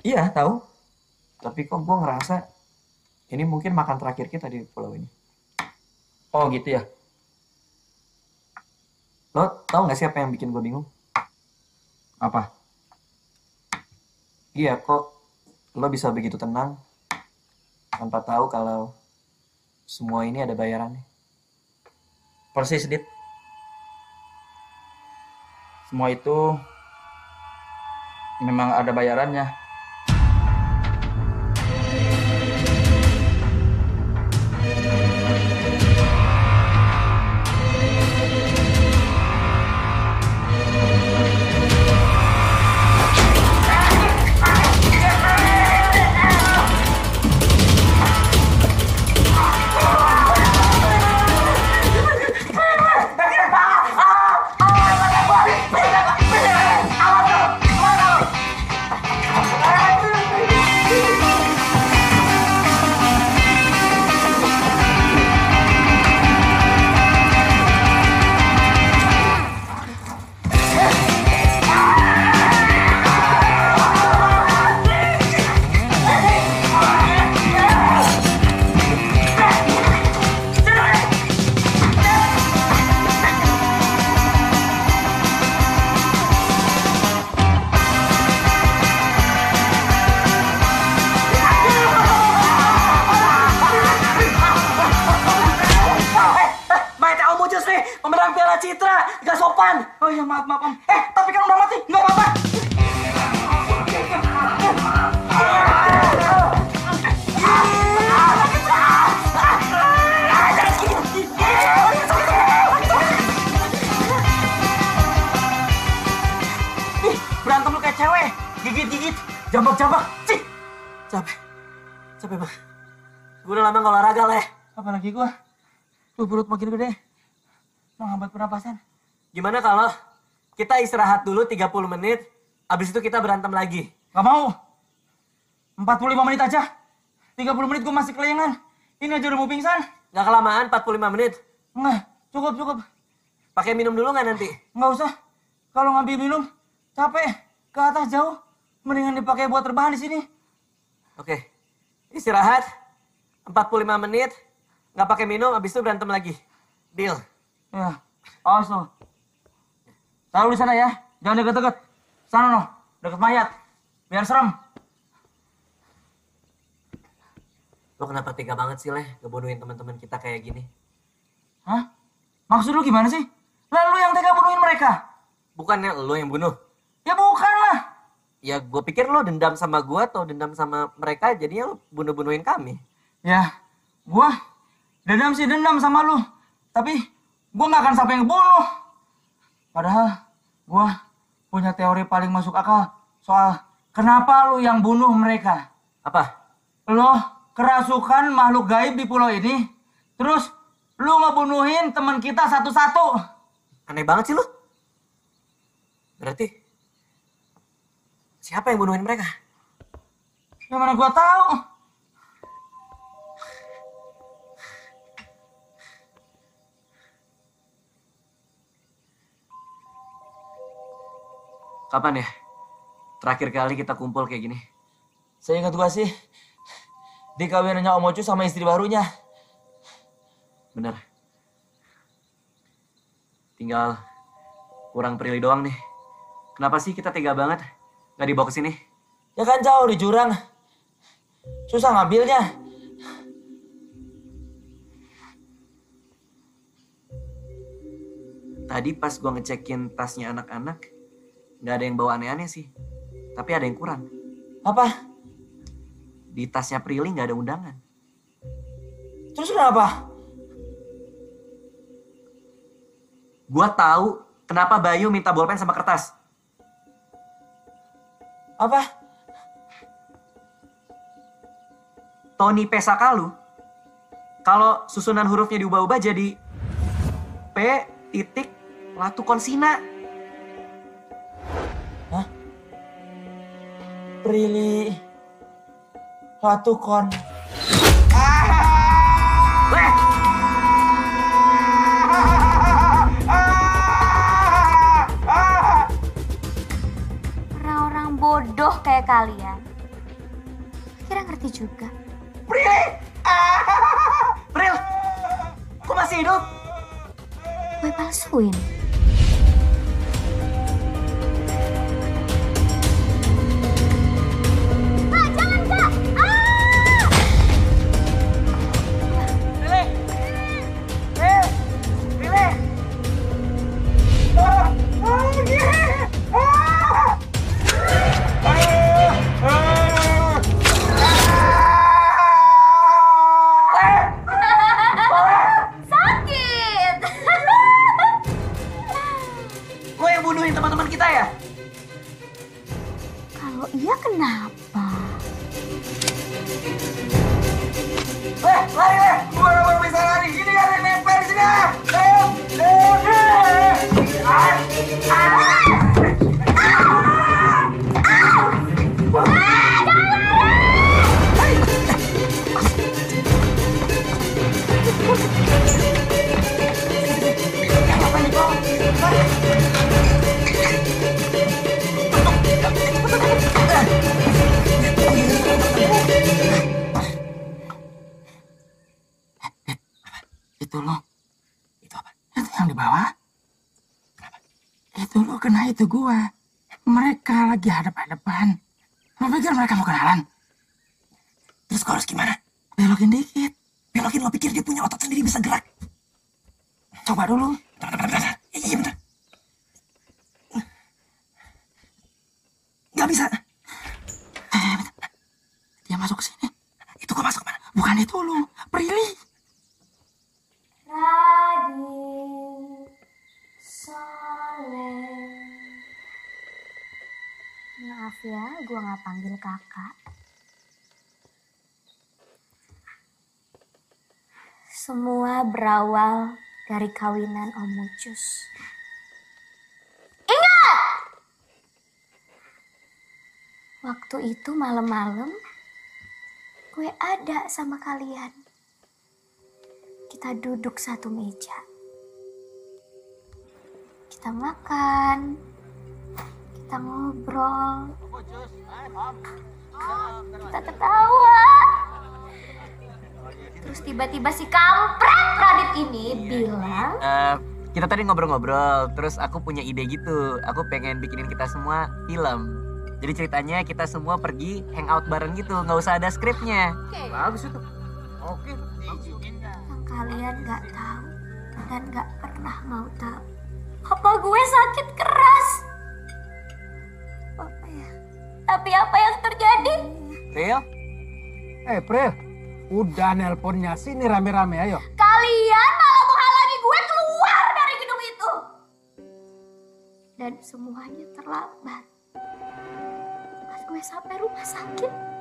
Iya, tahu. Tapi kok gue ngerasa ini mungkin makan terakhir kita di pulau ini. Oh gitu ya. Lo tau nggak siapa yang bikin gue bingung? Apa? Iya kok lo bisa begitu tenang tanpa tahu kalau semua ini ada bayarannya. Persis, Dit. Semua itu memang ada bayarannya. Gue udah lama gak olahraga, Leh. Apalagi gua. Tuh perut makin gede. Menghambat pernapasan. Gimana kalau kita istirahat dulu 30 menit, abis itu kita berantem lagi? Gak mau. 45 menit aja. 30 menit gua masih kelayangan. Ini aja udah mau pingsan. Nggak kelamaan, 45 menit. Nggak, cukup, cukup. Pakai minum dulu nggak nanti? Nggak usah. Kalau ngambil minum, capek. Ke atas jauh. Mendingan dipakai buat rebahan di sini. Oke. Istirahat. 45 menit. Nggak pakai minum, habis itu berantem lagi. Deal. Ya, awas lo. Taruh di sana ya. Jangan deket-deket. Sana no, deket mayat. Biar serem. Lo kenapa tega banget sih, Leh? Ngebunuhin teman-teman kita kayak gini. Hah? Maksud lu gimana sih? Lalu yang tega bunuhin mereka? Bukannya lo yang bunuh? Ya bukan lah. Ya gue pikir lo dendam sama gue atau dendam sama mereka jadinya lo bunuh-bunuhin kami. Ya, gua dendam sih dendam sama lu. Tapi gua nggak akan sampai ngebunuh. Padahal gua punya teori paling masuk akal soal kenapa lu yang bunuh mereka. Apa? Lo kerasukan makhluk gaib di pulau ini, terus lu ngebunuhin teman kita satu-satu. Aneh banget sih lo. Berarti siapa yang bunuhin mereka? Yang mana gua tahu? Kapan ya? Terakhir kali kita kumpul kayak gini. Saya ingat gua sih di kawinannya Om Ocu sama istri barunya. Bener. Tinggal kurang Prilly doang nih. Kenapa sih kita tega banget nggak dibawa ke sini? Ya kan jauh di jurang. Susah ngambilnya. Tadi pas gua ngecekin tasnya anak-anak, nggak ada yang bawa aneh-aneh sih. Tapi ada yang kurang. Apa? Di tasnya Prilly nggak ada undangan. Terus kenapa? Gua tahu kenapa Bayu minta bolpen sama kertas. Apa? Tony Pesakalu. Kalau susunan hurufnya diubah-ubah jadi P titik Latu Konsina. Prilly Latukon. Orang-orang bodoh kayak kalian. Kira ngerti juga. Prilly! Pril! Kok masih hidup? Gue palsuin. Berawal dari kawinan Om Mucus. Ingat! Waktu itu malam-malam, gue ada sama kalian. kita duduk satu meja. Kita makan, kita ngobrol, kita tertawa. Terus tiba-tiba si kampret Radit ini bilang, Eh, kita tadi ngobrol-ngobrol, terus aku punya ide gitu. Aku pengen bikinin kita semua film. Jadi ceritanya kita semua pergi hangout bareng gitu, nggak usah ada skripnya. Bagus itu. Oke. yang kalian gak tahu dan gak pernah mau tahu. Apa gue sakit keras? Apa ya? Tapi apa yang terjadi? Real? Eh, Pril. Udah nelponnya sini rame-rame ayo. Kalian malah menghalangi gue keluar dari gedung itu. Dan semuanya terlambat. Pas gue sampai rumah sakit.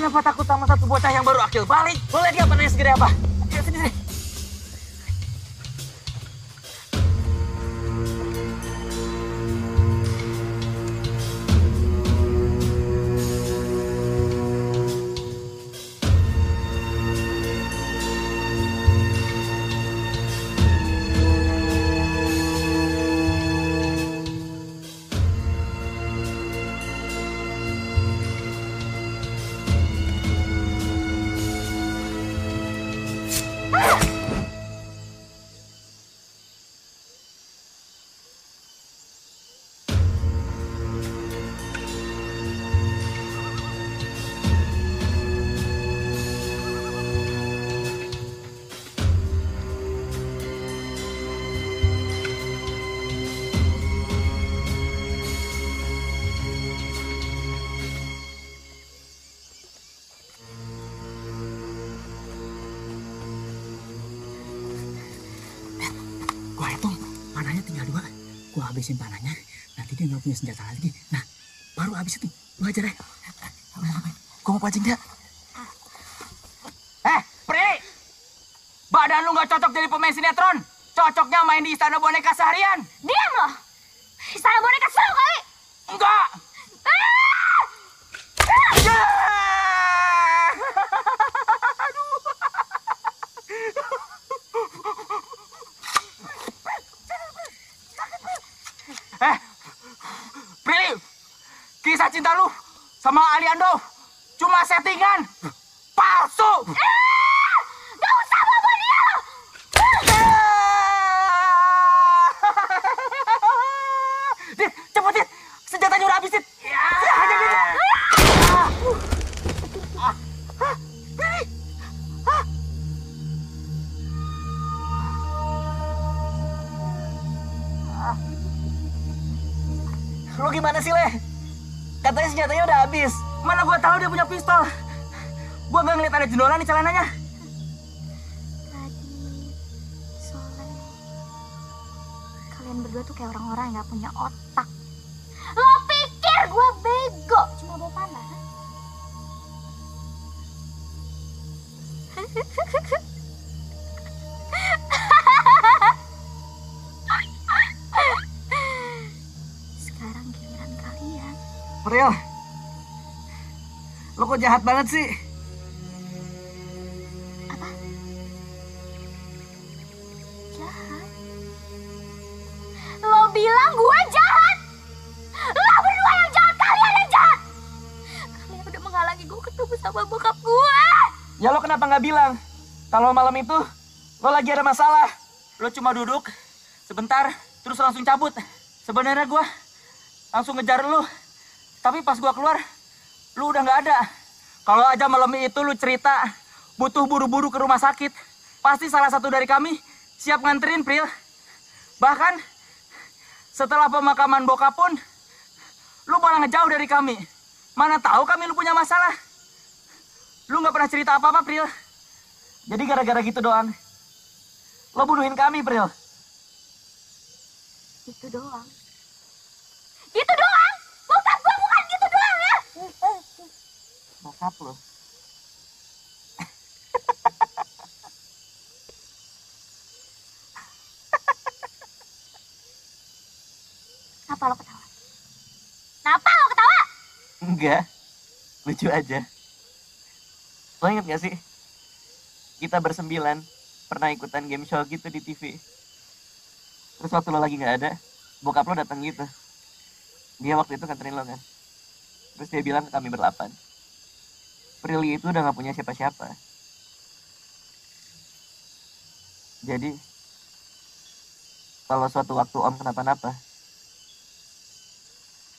Kenapa takut sama satu bocah yang baru akil balik? Habisin panahnya, nanti dia nggak punya senjata lagi. Nah, baru habis itu, lu aja deh. Gua mau pancing dia. Eh, Pri! Badan lu nggak cocok jadi pemain sinetron. Cocoknya main di istana boneka seharian. Diam kok jahat banget sih? Jahat? Lo bilang gue jahat? Lo berdua yang jahat, kalian yang jahat! Kalian udah menghalangi gue ketemu sama bokap gue! Ya lo kenapa nggak bilang? Kalau malam itu lo lagi ada masalah. Lo cuma duduk sebentar terus langsung cabut. Sebenarnya gua langsung ngejar lu. Tapi pas gua keluar lu udah nggak ada. Kalau aja malam itu lu cerita butuh buru-buru ke rumah sakit, pasti salah satu dari kami siap nganterin Pril. Bahkan setelah pemakaman bokap pun lu malah ngejauh dari kami. Mana tahu kami lu punya masalah. Lu nggak pernah cerita apa-apa, Pril. Jadi gara-gara gitu doang. Lo bunuhin kami, Pril. Itu doang. Itu doang! Bokap gue bukan gitu doang ya! Bokap lo. Kenapa lo ketawa? Kenapa lo ketawa? Enggak. Lucu aja. Lo inget gak sih? Kita bersembilan pernah ikutan game show gitu di TV. Terus waktu lo lagi nggak ada, bokap lo datang gitu. Dia waktu itu nganterin lo kan. Terus dia bilang kami berlapan. Prilly itu udah nggak punya siapa-siapa. Jadi, kalau suatu waktu om kenapa-napa,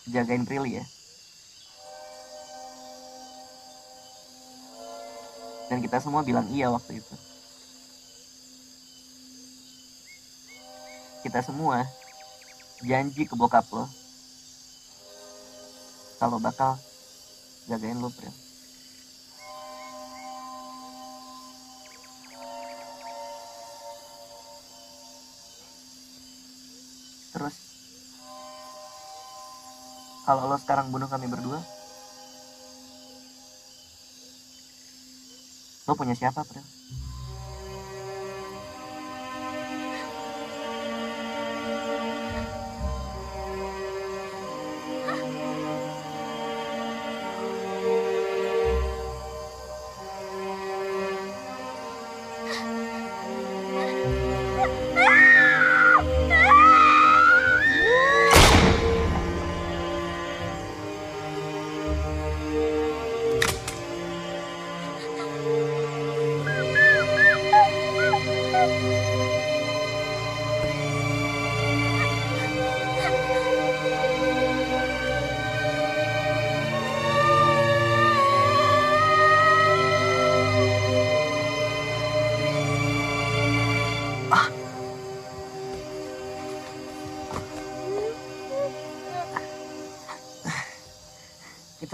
jagain Prilly ya. Dan kita semua bilang iya waktu itu. Kita semua janji ke bokap lo. Kalau bakal jagain lo, Pril. Terus, kalau lo sekarang bunuh kami berdua, lo punya siapa, Pril?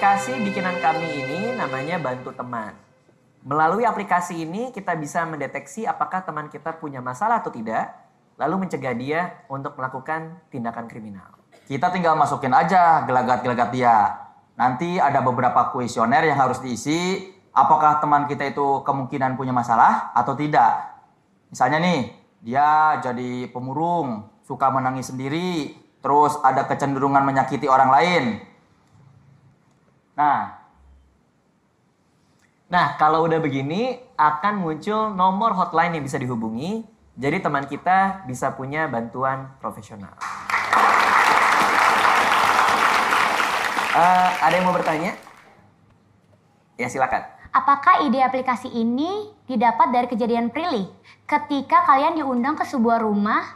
aplikasi bikinan kami ini namanya Bantu Teman. Melalui aplikasi ini kita bisa mendeteksi apakah teman kita punya masalah atau tidak, lalu mencegah dia untuk melakukan tindakan kriminal. Kita tinggal masukin aja gelagat-gelagat dia. Nanti ada beberapa kuesioner yang harus diisi. Apakah teman kita itu kemungkinan punya masalah atau tidak? Misalnya nih, dia jadi pemurung, suka menangis sendiri, terus ada kecenderungan menyakiti orang lain. Nah, Nah, kalau udah begini akan muncul nomor hotline yang bisa dihubungi. Jadi teman kita bisa punya bantuan profesional. Eh, ada yang mau bertanya? Ya silakan. Apakah ide aplikasi ini didapat dari kejadian Prilly? Ketika kalian diundang ke sebuah rumah,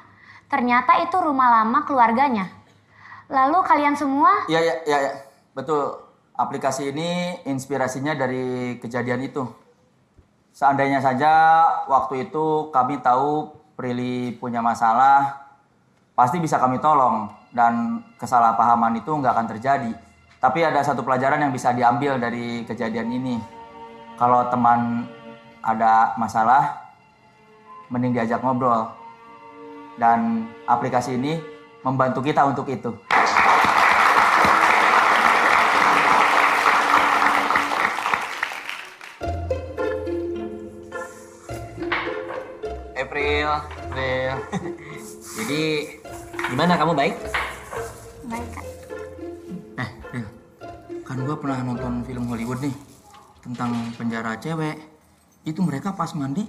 ternyata itu rumah lama keluarganya. Lalu kalian semua ya ya ya, ya. betul. Aplikasi ini inspirasinya dari kejadian itu. Seandainya saja waktu itu kami tahu Prilly punya masalah, pasti bisa kami tolong dan kesalahpahaman itu nggak akan terjadi. Tapi ada satu pelajaran yang bisa diambil dari kejadian ini. Kalau teman ada masalah, mending diajak ngobrol. Dan aplikasi ini membantu kita untuk itu. Jadi gimana kamu baik? baik Kak. Eh, Ril, kan gua pernah nonton film Hollywood nih tentang penjara cewek. Itu mereka pas mandi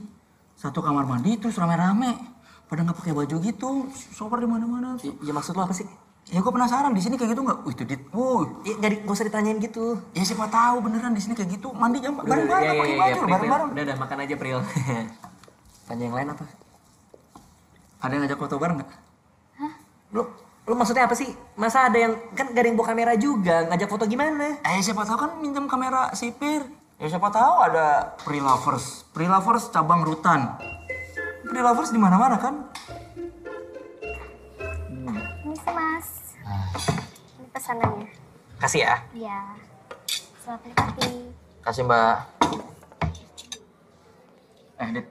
satu kamar mandi terus rame-rame pada nggak pakai baju gitu, shower di mana-mana. Ya maksud lo apa sih? Ya gue penasaran di sini kayak gitu nggak? Wih itu dit, wuh. Ya, nggak di- nggak usah ditanyain gitu. Ya siapa tahu beneran di sini kayak gitu mandinya Udah, bareng-bareng ya, ya, pakai ya, baju Pril, bareng-bareng. Pril. Udah, udah makan aja Pril. Tanya yang lain apa? Ada yang ngajak foto bareng nggak? Lu, lu maksudnya apa sih? Masa ada yang kan gak ada yang bawa kamera juga, ngajak foto gimana? Eh siapa tahu kan minjem kamera sipir. Ya siapa tahu ada Pre Lovers. Pre Lovers cabang Rutan. Pre Lovers di mana-mana kan? Ini sih Mas. Ini pesanannya. Kasih ya. Iya. Selamat menikmati. Kasih Mbak. Eh Dit,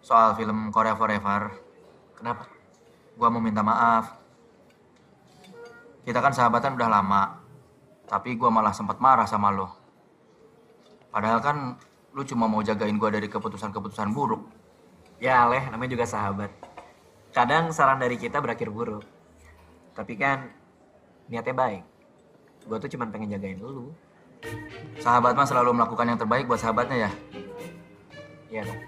soal film Korea Forever. Kenapa? Gua mau minta maaf. Kita kan sahabatan udah lama, tapi gua malah sempat marah sama lo. Padahal kan lu cuma mau jagain gua dari keputusan-keputusan buruk. Ya Leh, namanya juga sahabat. Kadang saran dari kita berakhir buruk. Tapi kan niatnya baik. Gue tuh cuma pengen jagain lu. Sahabat mah selalu melakukan yang terbaik buat sahabatnya ya. Iya dong.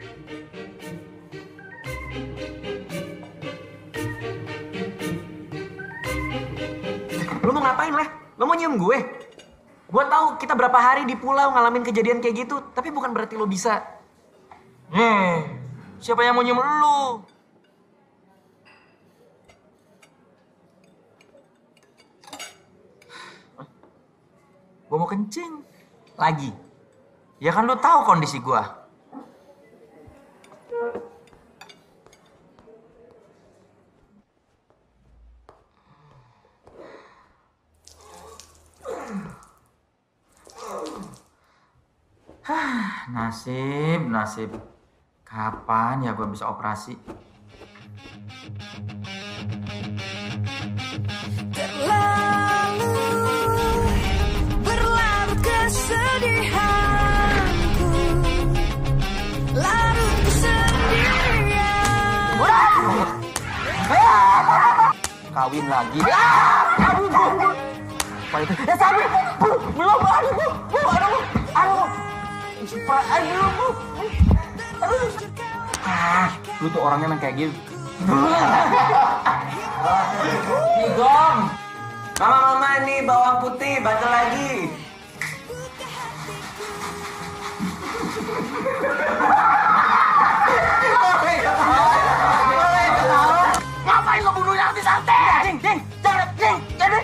Ngapain, Leh? Lu mau nyium gue? Gue tahu kita berapa hari di pulau ngalamin kejadian kayak gitu, tapi bukan berarti lo bisa. Nih, siapa yang mau nyium lu? Gua mau kencing. Lagi. Ya kan lu tahu kondisi gua. Hah, nasib, nasib. Kapan ya gua bisa operasi? Berlarut kesedihanku Larut kesendirian Kawin lagi. Apa itu? Ya sabi, belum, aduh, Bu, aduh, Ah, lu tuh orangnya emang kayak gitu. Igong! Mama-mama nih bawang putih, bandel lagi. Ngapain lo bunuh yang di santai? Ding, ding, jangan, ding, jadi.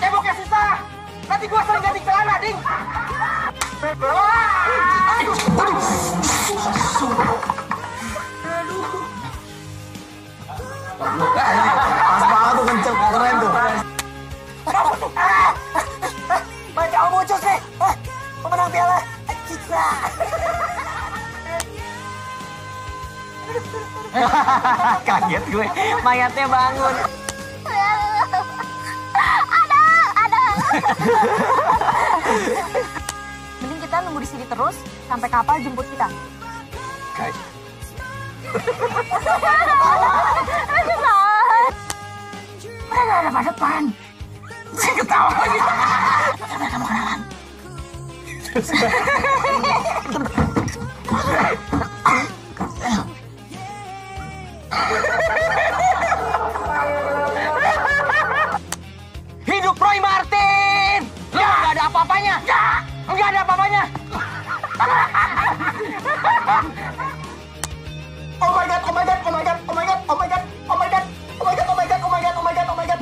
Temboknya susah. Nanti gua sering ganti celana, ding. Pas banget tuh kenceng, keren tuh. Baca om Ucus nih. Eh, pemenang piala Citra. Kaget gue, mayatnya bangun. Ada, ada. Mending kita nunggu di sini terus sampai kapal jemput kita. Aduh, ada depan. Saya ketawa lagi. Kenalan. Hidup nggak ada apa-apanya. oh my god, oh my god, oh my god, oh my god, oh my god, oh my god, oh my god, oh my god, oh my god, oh my god, oh my god.